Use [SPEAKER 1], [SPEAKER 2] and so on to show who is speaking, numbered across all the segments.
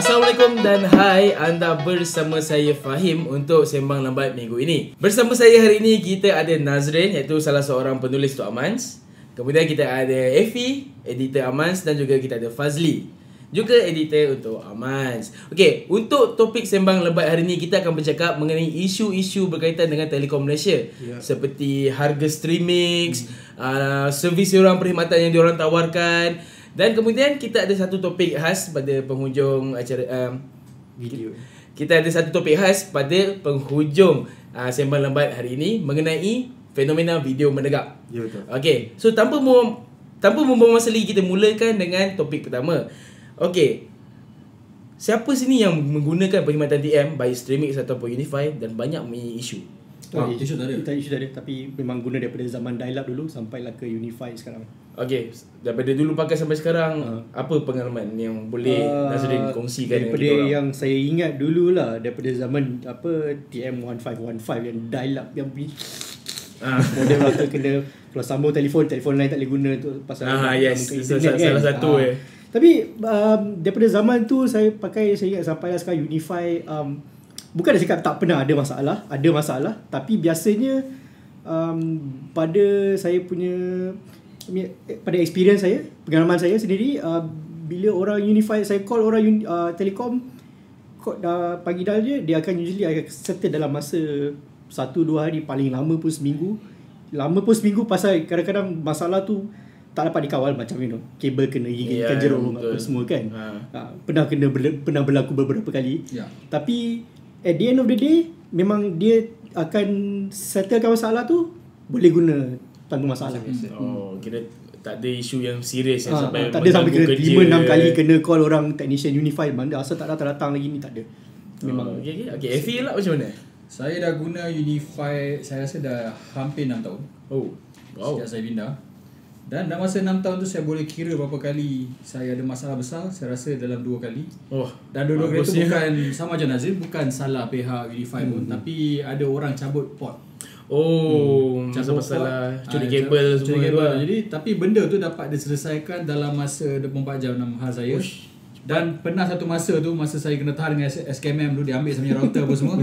[SPEAKER 1] Assalamualaikum dan hai anda bersama saya Fahim untuk Sembang Lambat minggu ini Bersama saya hari ini kita ada Nazrin iaitu salah seorang penulis untuk Amans Kemudian kita ada Effie, editor Amans dan juga kita ada Fazli juga editor untuk Amans. Okey, untuk topik sembang lebat hari ini kita akan bercakap mengenai isu-isu berkaitan dengan Telekom Malaysia. Yeah. Seperti harga streaming, hmm. uh, servis orang perkhidmatan yang diorang tawarkan dan kemudian kita ada satu topik khas pada penghujung acara um, video. Kita ada satu topik khas pada penghujung uh, sembang lambat hari ini mengenai fenomena video menegak. Ya betul. Okey, so tanpa mu tanpa membuang masa lagi kita mulakan dengan topik pertama. Okey. Siapa sini yang menggunakan perkhidmatan TM baik streaming ataupun Unify dan banyak mempunyai isu?
[SPEAKER 2] Ah, isu tak ada. Kita isu tak ada tapi memang guna daripada zaman dial up dulu sampailah ke Unify sekarang.
[SPEAKER 1] Okey, daripada dulu pakai sampai sekarang uh. apa pengalaman yang boleh uh, Nazrin kongsikan
[SPEAKER 2] daripada dengan kita yang saya ingat dululah daripada zaman apa TM 1515 yang dial up yang Ah, modem waktu kena kalau sambung telefon telefon lain tak boleh guna tu pasal
[SPEAKER 1] ah, yes. internet salah, kan. satu ah. eh.
[SPEAKER 2] Tapi um, daripada zaman tu saya pakai saya ingat sampai sekarang Unify um, bukan dia cakap tak pernah ada masalah, ada masalah. Tapi biasanya um, pada saya punya pada experience saya, pengalaman saya sendiri uh, bila orang Unify saya call orang uh, Telekom uh, pagi dah je dia akan usually akan settle dalam masa satu dua hari paling lama pun seminggu. Lama pun seminggu pasal kadang-kadang masalah tu tak dapat dikawal macam you know kabel kena gigit yeah, jerung apa semua kan. Ha. Ha, pernah kena pernah berlaku beberapa kali. Yeah. tapi at the end of the day memang dia akan settlekan masalah tu boleh guna tanpa masalah.
[SPEAKER 1] Hmm. oh kira tak ada isu yang serius
[SPEAKER 2] ha, sampai tak ada sampai kena 5 6 kali kena call orang technician unify mana asal tak datang datang lagi ni tak ada.
[SPEAKER 1] Memang. Oh, okey okey. Okey Effie lah macam mana?
[SPEAKER 3] Saya dah guna unify saya rasa dah hampir 6 tahun.
[SPEAKER 1] Oh
[SPEAKER 3] wow. Sejak saya pindah dan dalam masa 6 tahun tu saya boleh kira berapa kali saya ada masalah besar. Saya rasa dalam dua kali.
[SPEAKER 1] Oh,
[SPEAKER 3] dan dua-dua kali tu bukan sama je Nazir, bukan salah pihak Unify hmm. pun. Tapi ada orang cabut port.
[SPEAKER 1] Oh, hmm. cabut pasal lah. Curi ah, kabel semua. Curi kabel.
[SPEAKER 3] Lah. Jadi, tapi benda tu dapat diselesaikan dalam masa 24 jam dalam hal saya. Ush. Dan pernah satu masa tu, masa saya kena tahan dengan SKMM dulu, dia ambil saya punya router apa semua.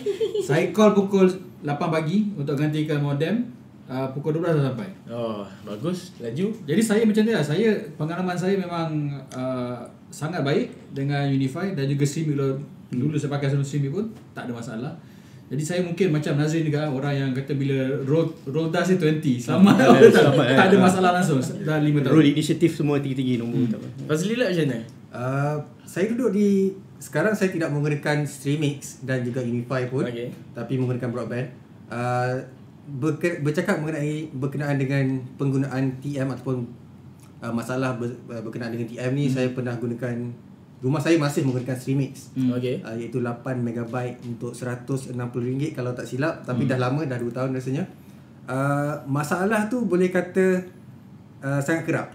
[SPEAKER 3] saya call pukul 8 pagi untuk gantikan modem uh, pukul 12 dah sampai.
[SPEAKER 1] Oh, bagus. Laju.
[SPEAKER 3] Jadi saya macam ni lah. Saya, pengalaman saya memang uh, sangat baik dengan Unify dan juga Streamy. Kalau hmm. dulu saya pakai sebelum Streamy pun, tak ada masalah. Jadi saya mungkin macam Nazrin juga orang yang kata bila road road dah 20 sama tak, tak, tak ada masalah langsung dah 5 tahun.
[SPEAKER 2] Road initiative semua tinggi-tinggi nombor hmm.
[SPEAKER 1] Fazli lah macam mana?
[SPEAKER 4] Uh, saya duduk di sekarang saya tidak menggunakan Streamix dan juga Unify pun okay. tapi menggunakan broadband. Uh, bercakap mengenai berkenaan dengan penggunaan TM ataupun uh, masalah ber, uh, berkenaan dengan TM ni hmm. saya pernah gunakan rumah saya masih menggunakan Streamix
[SPEAKER 1] hmm. okay.
[SPEAKER 4] uh, iaitu 8 MB untuk RM160 kalau tak silap tapi hmm. dah lama dah 2 tahun rasanya uh, masalah tu boleh kata uh, sangat kerap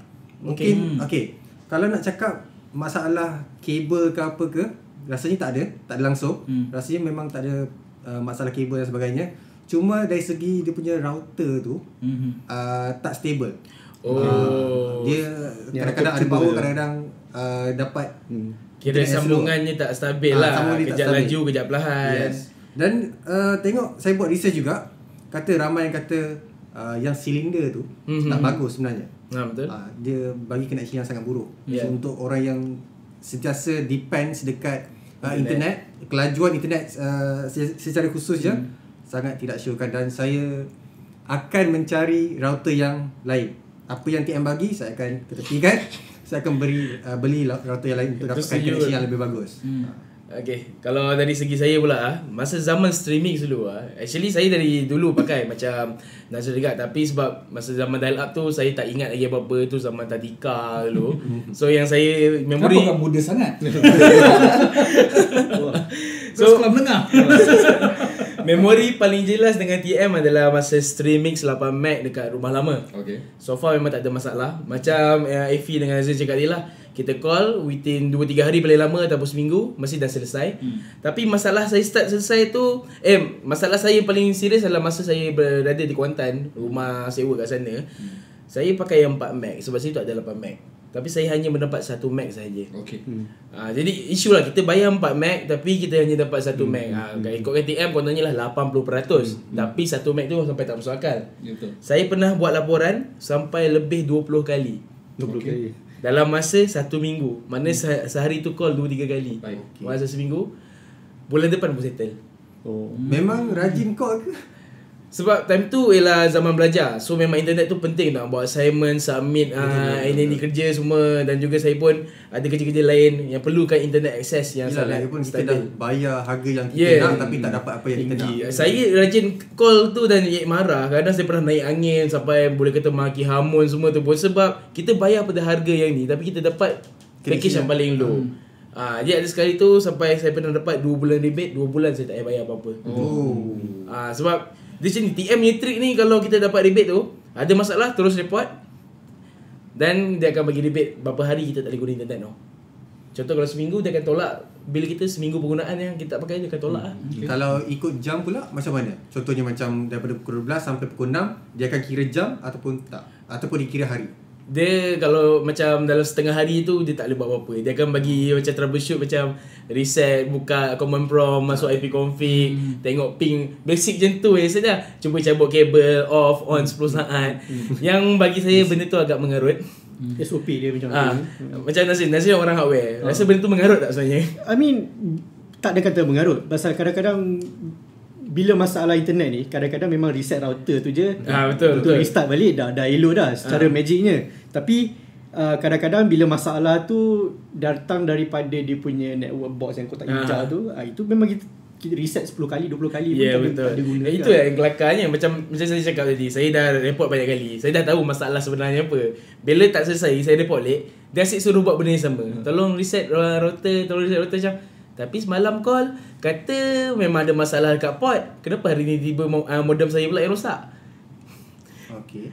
[SPEAKER 4] mungkin okey hmm. okay. kalau nak cakap masalah kabel ke apa ke rasanya tak ada tak ada langsung hmm. rasanya memang tak ada uh, masalah kabel dan sebagainya Cuma dari segi dia punya router tu mm-hmm. uh, tak stable.
[SPEAKER 1] Oh. Uh,
[SPEAKER 4] dia kadang-kadang ada power kadang-kadang uh, dapat
[SPEAKER 1] hmm. kira sambungannya tak stabil uh, lah. Kejap laju, kejap perlahan. Yes.
[SPEAKER 4] Dan uh, tengok saya buat research juga kata ramai yang kata uh, yang silinder tu mm-hmm. tak bagus sebenarnya.
[SPEAKER 1] Ha betul. Uh,
[SPEAKER 4] dia bagi connection yang sangat buruk. Yeah. So, untuk orang yang sentiasa depends dekat uh, internet. internet, kelajuan internet uh, secara khusus je mm sangat tidak syorkan dan saya akan mencari router yang lain. Apa yang TM bagi saya akan ketepikan. saya akan beri uh, beli router yang lain untuk dapatkan connection yang lebih bagus. Hmm.
[SPEAKER 1] Okay, kalau dari segi saya pula ah, masa zaman streaming dulu ah, actually saya dari dulu pakai macam Nazir juga tapi sebab masa zaman dial up tu saya tak ingat lagi apa-apa tu zaman Tadika dulu. so yang saya memory
[SPEAKER 3] Kenapa kau muda sangat? so sekolah menengah.
[SPEAKER 1] Memori paling jelas dengan TM adalah masa streaming 8 Mac dekat rumah lama.
[SPEAKER 3] Okay.
[SPEAKER 1] So far memang tak ada masalah. Macam uh, Effie dengan Azir cakap tadi lah. Kita call within 2-3 hari paling lama ataupun seminggu. Mesti dah selesai. Hmm. Tapi masalah saya start selesai tu. Eh, masalah saya paling serius adalah masa saya berada di Kuantan. Rumah sewa kat sana. Hmm. Saya pakai yang 4 Mac. Sebab saya tak ada 8 Mac. Tapi saya hanya mendapat satu Mac sahaja.
[SPEAKER 3] Okey.
[SPEAKER 1] Ha, jadi isu lah kita bayar 4 Mac tapi kita hanya dapat 1 Mac. Ha, ikutkan TM kononnya lah 80%. Tapi 1 Mac tu sampai tak masuk akal.
[SPEAKER 3] Ya betul.
[SPEAKER 1] Saya pernah buat laporan sampai lebih 20 kali
[SPEAKER 2] 20 kali.
[SPEAKER 1] dalam masa satu minggu. Mana se- sehari tu call 2 3 kali.
[SPEAKER 3] Baik.
[SPEAKER 1] Masa seminggu bulan depan pun settle.
[SPEAKER 2] Oh.
[SPEAKER 4] Memang rajin call ke?
[SPEAKER 1] Sebab time tu ialah zaman belajar. So memang internet tu penting nak buat assignment, submit ah ini ni kerja semua dan juga saya pun ada kerja-kerja lain yang perlukan internet access yang
[SPEAKER 4] Yelah,
[SPEAKER 1] sangat
[SPEAKER 4] pun kita dah bayar harga yang kita
[SPEAKER 1] Yeah.
[SPEAKER 4] nak tapi tak dapat apa yang kita nak.
[SPEAKER 1] Tinggi. Saya rajin call tu dan Yek marah. Kadang saya pernah naik angin sampai boleh kata maki hamun semua tu pun sebab kita bayar pada harga yang ni tapi kita dapat package yang paling low. Ah, dia ada sekali tu sampai saya pernah dapat 2 bulan rebate, 2 bulan saya tak payah bayar apa-apa.
[SPEAKER 4] Oh.
[SPEAKER 1] Ah sebab dia macam ni TM punya trick ni kalau kita dapat rebate tu ada masalah terus report dan dia akan bagi rebate berapa hari kita tak boleh guna internet tau. Contoh kalau seminggu dia akan tolak bil kita seminggu penggunaan yang kita tak pakai dia akan tolak lah.
[SPEAKER 4] Okay. Kalau ikut jam pula macam mana? Contohnya macam daripada pukul 12 sampai pukul 6 dia akan kira jam ataupun tak ataupun dikira hari.
[SPEAKER 1] Dia kalau macam dalam setengah hari tu dia tak boleh buat apa-apa. Dia akan bagi macam troubleshoot macam reset, buka command prompt, masuk IP config, hmm. tengok ping basic macam tu je saja. Cuba cabut kabel off on 10 saat. Yang bagi saya benda tu agak mengarut.
[SPEAKER 2] SOP dia macam
[SPEAKER 1] Ah,
[SPEAKER 2] tu.
[SPEAKER 1] macam Nasir, Nasir orang hardware. Rasa benda tu mengarut tak sebenarnya?
[SPEAKER 2] I mean tak ada kata mengarut pasal kadang-kadang bila masalah internet ni kadang-kadang memang reset router tu je
[SPEAKER 1] Ah, betul,
[SPEAKER 2] untuk
[SPEAKER 1] betul.
[SPEAKER 2] restart balik dah dah elok dah secara magicnya tapi uh, kadang-kadang bila masalah tu datang daripada dia punya network box yang kau tak
[SPEAKER 1] Ah.
[SPEAKER 2] hijau tu ah, itu memang kita, kita reset 10 kali 20 kali pun
[SPEAKER 1] Ya yeah,
[SPEAKER 2] tak, ada-
[SPEAKER 1] betul.
[SPEAKER 2] tak ada guna
[SPEAKER 1] Eh, itu yang kelakarnya macam macam saya cakap tadi. Saya dah report banyak kali. Saya dah tahu masalah sebenarnya apa. Bila tak selesai saya report balik, dia asyik suruh buat benda yang sama. Tolong reset uh, router, tolong reset router macam tapi semalam call kata memang ada masalah dekat port. Kenapa hari ni tiba uh, modem saya pula yang rosak?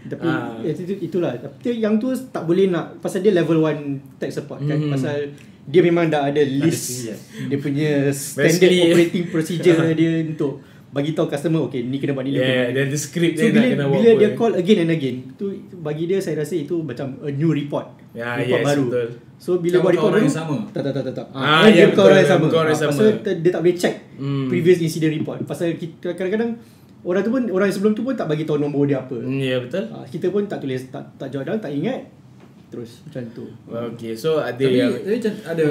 [SPEAKER 2] Tapi
[SPEAKER 1] Ah.
[SPEAKER 2] ah. itu, itulah Tapi yang tu tak boleh nak Pasal dia level 1 tech support kan
[SPEAKER 1] Mhm.
[SPEAKER 2] Pasal dia memang dah ada list Dia punya standard
[SPEAKER 1] Basically-
[SPEAKER 2] operating procedure dia untuk bagi tahu customer okay ni kena buat ni
[SPEAKER 1] Yeah, dia ada script
[SPEAKER 2] So
[SPEAKER 1] dia nak
[SPEAKER 2] bila,
[SPEAKER 1] kena buat
[SPEAKER 2] bila dia call again and again tu bagi dia saya rasa itu macam a new report
[SPEAKER 1] Ya, yes,
[SPEAKER 2] baru
[SPEAKER 1] betul.
[SPEAKER 2] so bila buat report baru
[SPEAKER 3] yang sama.
[SPEAKER 2] tak tak tak tak, tak.
[SPEAKER 1] Ah,
[SPEAKER 2] dia
[SPEAKER 1] ya,
[SPEAKER 2] bukan
[SPEAKER 1] betul,
[SPEAKER 2] orang yang sama
[SPEAKER 1] bukan orang
[SPEAKER 2] Ah,
[SPEAKER 1] yang sama.
[SPEAKER 2] pasal dia tak boleh check
[SPEAKER 1] Hmm.
[SPEAKER 2] previous incident report pasal kita kadang-kadang orang tu pun orang yang sebelum tu pun tak bagi tahu nombor dia apa
[SPEAKER 1] Hmm, ya betul.
[SPEAKER 2] Ah, kita pun tak tulis tak tak jawab down tak ingat terus macam tu
[SPEAKER 1] Okay, so ada
[SPEAKER 3] Tapi,
[SPEAKER 1] yang
[SPEAKER 3] tapi macam ada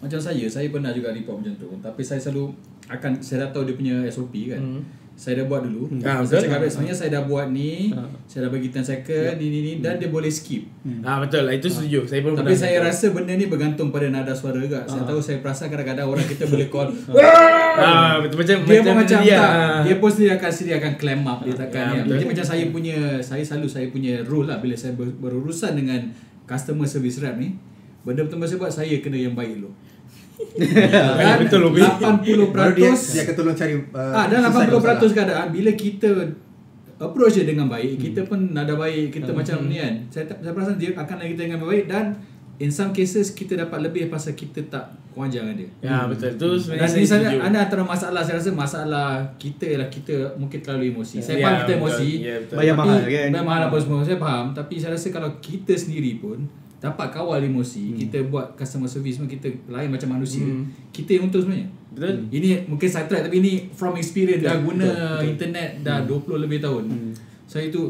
[SPEAKER 3] macam saya, saya pernah juga report macam tu. Tapi saya selalu akan saya dah tahu dia punya SOP kan.
[SPEAKER 1] Hmm.
[SPEAKER 3] Saya dah buat dulu. Saya
[SPEAKER 1] betul.
[SPEAKER 3] cakap sebenarnya saya dah buat ni,
[SPEAKER 2] Ah.
[SPEAKER 3] saya dah bagi 10 second ni ni ni dan dia boleh skip.
[SPEAKER 1] Ah betul lah itu setuju. Saya pun
[SPEAKER 3] Tapi saya
[SPEAKER 1] cakap.
[SPEAKER 3] rasa benda ni bergantung pada nada suara juga. Saya tahu saya perasan kadang-kadang orang kita boleh call.
[SPEAKER 1] ah betul macam
[SPEAKER 3] dia pun macam
[SPEAKER 1] dia,
[SPEAKER 3] tak, dia pun sendiri akan sendiri akan clam up dia takkan ya. Jadi macam saya punya saya selalu saya punya rule lah bila saya ber, berurusan dengan customer service rep ni benda pertama saya buat saya kena yang baik dulu. Dan
[SPEAKER 1] betul, Lobi.
[SPEAKER 3] 80%
[SPEAKER 4] Baru dia, dia akan tolong cari uh,
[SPEAKER 3] Ah dan
[SPEAKER 4] selesai
[SPEAKER 3] 80%
[SPEAKER 4] masalah.
[SPEAKER 3] keadaan bila kita approach dia dengan baik, kita pun nada baik, kita macam ni kan. Saya tak- saya perasan dia akan lagi kita dengan baik dan in some cases kita dapat lebih pasal kita tak kuanjang dengan dia.
[SPEAKER 1] Ya betul. Tu
[SPEAKER 3] Dan
[SPEAKER 1] sebenarnya saya
[SPEAKER 3] misalnya anda antara masalah saya rasa masalah kita ialah kita mungkin terlalu emosi. Saya
[SPEAKER 1] Ya,
[SPEAKER 3] faham kita
[SPEAKER 1] betul.
[SPEAKER 3] emosi.
[SPEAKER 1] Ya, betul.
[SPEAKER 2] Bayar
[SPEAKER 3] tapi-
[SPEAKER 2] mahal kan?
[SPEAKER 3] Bayar mahal apa semua saya faham tapi saya rasa kalau kita sendiri pun dapat kawal emosi, kita buat customer service pun kita lain macam manusia. Kita yang untung sebenarnya.
[SPEAKER 1] Betul.
[SPEAKER 3] Ini mungkin side track tapi ini from experience dah
[SPEAKER 2] Betul,
[SPEAKER 3] guna
[SPEAKER 2] betul, betul.
[SPEAKER 3] internet dah 20 lebih tahun. Saya itu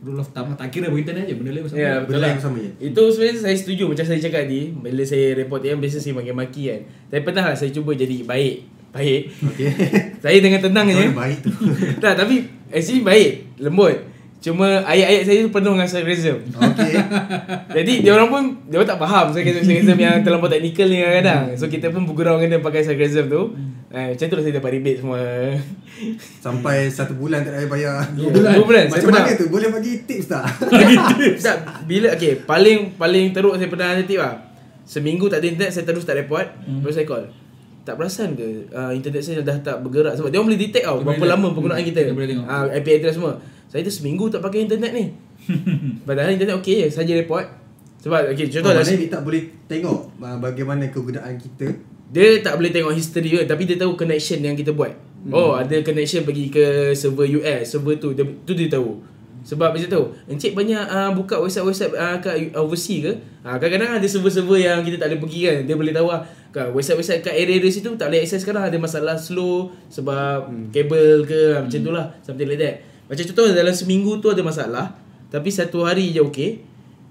[SPEAKER 3] rule of thumb tak kira internet je benda lain sama.
[SPEAKER 1] Ya,
[SPEAKER 4] Benda
[SPEAKER 1] betul lah.
[SPEAKER 4] yang sama je.
[SPEAKER 1] Itu sebenarnya saya setuju macam saya cakap tadi bila saya report yang biasa saya maki-maki kan. Tapi pernah lah saya cuba jadi baik. Baik.
[SPEAKER 4] Okey.
[SPEAKER 1] saya dengan tenang je.
[SPEAKER 4] Baik tu.
[SPEAKER 1] tak, tapi actually baik, lembut. Cuma ayat-ayat saya penuh dengan sarcasm.
[SPEAKER 4] Okey.
[SPEAKER 1] Jadi dia orang pun dia orang tak faham sarcasm sarcasm yang terlampau teknikal ni kadang-kadang. So kita pun bergurau dengan dia pakai sarcasm tu. Eh, macam tu lah saya dapat rebate semua.
[SPEAKER 4] Sampai satu bulan tak ada bayar.
[SPEAKER 1] Dua bulan. Dua bulan.
[SPEAKER 4] Macam mana tu? Boleh bagi tips tak?
[SPEAKER 1] tak, bila okay, paling paling teruk saya pernah ada tip lah. Seminggu tak ada internet saya terus tak report. Hmm. Baru saya call. Tak perasan ke uh, internet saya dah tak bergerak sebab dia orang boleh detect tau
[SPEAKER 3] Dia
[SPEAKER 1] berapa lama penggunaan
[SPEAKER 3] Hmm.
[SPEAKER 1] kita.
[SPEAKER 3] Dia boleh tengok.
[SPEAKER 1] Ah IP address semua. Saya tu seminggu tak pakai internet ni. Padahal internet okey je saja report. Sebab okay, contoh
[SPEAKER 4] Oh,
[SPEAKER 1] lah
[SPEAKER 4] maknanya dia tak boleh tengok uh, bagaimana kegunaan kita.
[SPEAKER 1] dia tak boleh tengok history ke tapi dia tahu connection yang kita buat. Hmm. Oh, ada connection pergi ke server US, server tu dia, tu dia tahu. Sebab macam tu Encik banyak uh, buka website-website uh, kat overseas ke uh, Kadang-kadang ada server-server yang kita tak boleh pergi kan Dia boleh tahu lah kan, Website-website kat area-area situ tak boleh access sekarang Ada masalah slow Sebab hmm. kabel ke hmm. Macam tu lah Something like that Macam contoh dalam seminggu tu ada masalah Tapi satu hari je okay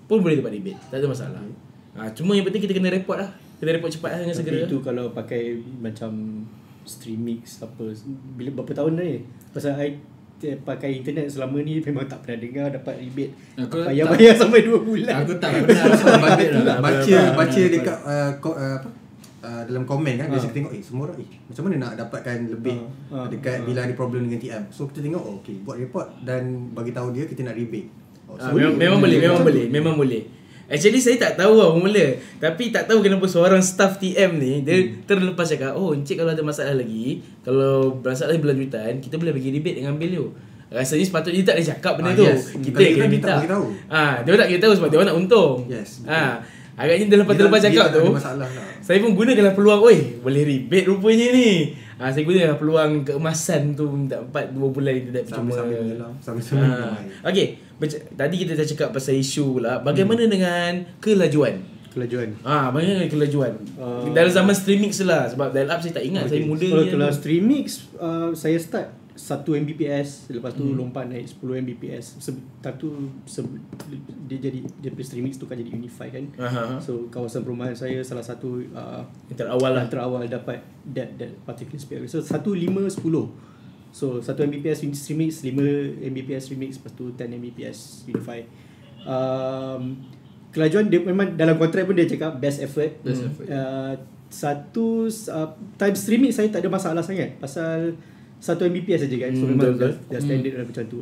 [SPEAKER 1] Pun boleh dapat rebate Tak ada masalah. Uh, Cuma yang penting kita kena report lah. Kena report cepat lah dengan
[SPEAKER 2] Tapi
[SPEAKER 1] segera.
[SPEAKER 2] itu kalau pakai macam Streamix apa bila berapa tahun dah ni? Pasal I eh, pakai internet selama ni memang tak pernah dengar dapat rebate.
[SPEAKER 3] Aku
[SPEAKER 2] bayar-bayar sampai 2 bulan.
[SPEAKER 3] Aku tak pernah
[SPEAKER 4] baca
[SPEAKER 3] lah.
[SPEAKER 4] baca baca dekat uh, ko, uh, apa uh, dalam komen kan biasa
[SPEAKER 2] Ha.
[SPEAKER 4] kita tengok eh semua orang eh macam mana nak dapatkan lebih
[SPEAKER 2] Ha, ha,
[SPEAKER 4] dekat
[SPEAKER 2] ha.
[SPEAKER 4] bila ada problem dengan TM so kita tengok oh, okay buat report dan bagi tahu dia kita nak rebate oh,
[SPEAKER 1] Ah, memang, memang boleh, memang boleh, memang boleh. Actually saya tak tahu lah mula Tapi tak tahu kenapa seorang staff TM ni Dia hmm. terlepas cakap Oh encik kalau ada masalah lagi Kalau masalah berlanjutan Kita boleh bagi rebate dengan bil tu Rasanya sepatutnya dia tak boleh cakap benda
[SPEAKER 4] Ah,
[SPEAKER 1] tu
[SPEAKER 4] yes.
[SPEAKER 1] Kita yang kena
[SPEAKER 4] dia
[SPEAKER 1] minta
[SPEAKER 4] tak bagi tahu.
[SPEAKER 1] ah, Dia tak kita tahu sebab dia nak untung
[SPEAKER 4] Yes, betul.
[SPEAKER 1] ah, Agaknya dia lepas-lepas
[SPEAKER 4] Dia-
[SPEAKER 1] cakap
[SPEAKER 4] dia
[SPEAKER 1] tu
[SPEAKER 4] ada masalah lah.
[SPEAKER 1] Saya pun gunakanlah peluang Oi boleh rebate rupanya ni ah, Saya gunakanlah peluang keemasan tu Dapat 2 bulan internet percuma
[SPEAKER 4] Sambil-sambil menyelam, sambil-sambil
[SPEAKER 1] Ah.
[SPEAKER 4] minum air.
[SPEAKER 1] Okay Bec- Tadi kita dah cakap pasal isu pula Bagaimana hmm. dengan kelajuan?
[SPEAKER 2] kelajuan
[SPEAKER 1] Ah, bagaimana dengan kelajuan?
[SPEAKER 2] Ah.
[SPEAKER 1] Dalam zaman streaming lah Sebab dial up saya tak ingat Saya muda
[SPEAKER 2] kalau,
[SPEAKER 1] je
[SPEAKER 2] kalau
[SPEAKER 1] tu.
[SPEAKER 2] Streamix uh, saya start 1 Mbps lepas tu
[SPEAKER 1] Hmm.
[SPEAKER 2] lompat naik 10 Mbps. Se- tak tu se- dia jadi dia punya Streamix tu kan jadi Unify kan?
[SPEAKER 1] Aha.
[SPEAKER 2] so kawasan perumahan saya salah satu uh,
[SPEAKER 1] Yang terawal lah.
[SPEAKER 2] terawal dapat that that particular spec so 1 5 10 so 1 Mbps Streamix 5 Mbps Streamix lepas tu 10 Mbps Unify um, kelajuan dia memang dalam kontrak pun dia cakap best effort.
[SPEAKER 3] Best effort.
[SPEAKER 2] uh, satu uh, time streaming saya tak ada masalah sangat. Pasal 1 Mbps saja kan so
[SPEAKER 1] Hmm,
[SPEAKER 2] memang dah, dah standard dalam macam tu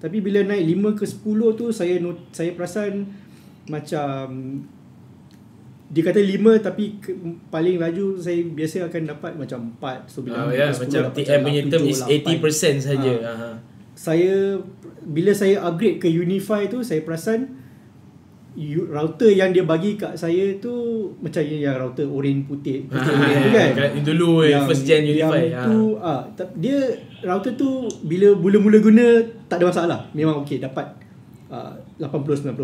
[SPEAKER 2] tapi bila naik 5 ke 10 tu saya not, saya perasan macam dia kata 5 tapi ke, paling laju saya biasa akan dapat macam 4 so bila
[SPEAKER 1] ya,
[SPEAKER 2] ke 10
[SPEAKER 1] macam TM punya term is
[SPEAKER 2] 8.
[SPEAKER 1] 80% saja. Aha.
[SPEAKER 2] saya bila saya upgrade ke Unify tu saya perasan you, router yang dia bagi kat saya tu macam yang router orange putih. Putih tu kan?
[SPEAKER 1] Kan, dulu yang, first gen Unify.
[SPEAKER 2] yang tu ah ta- dia router tu bila mula-mula guna tak ada masalah. Memang okey dapat uh, 80 90%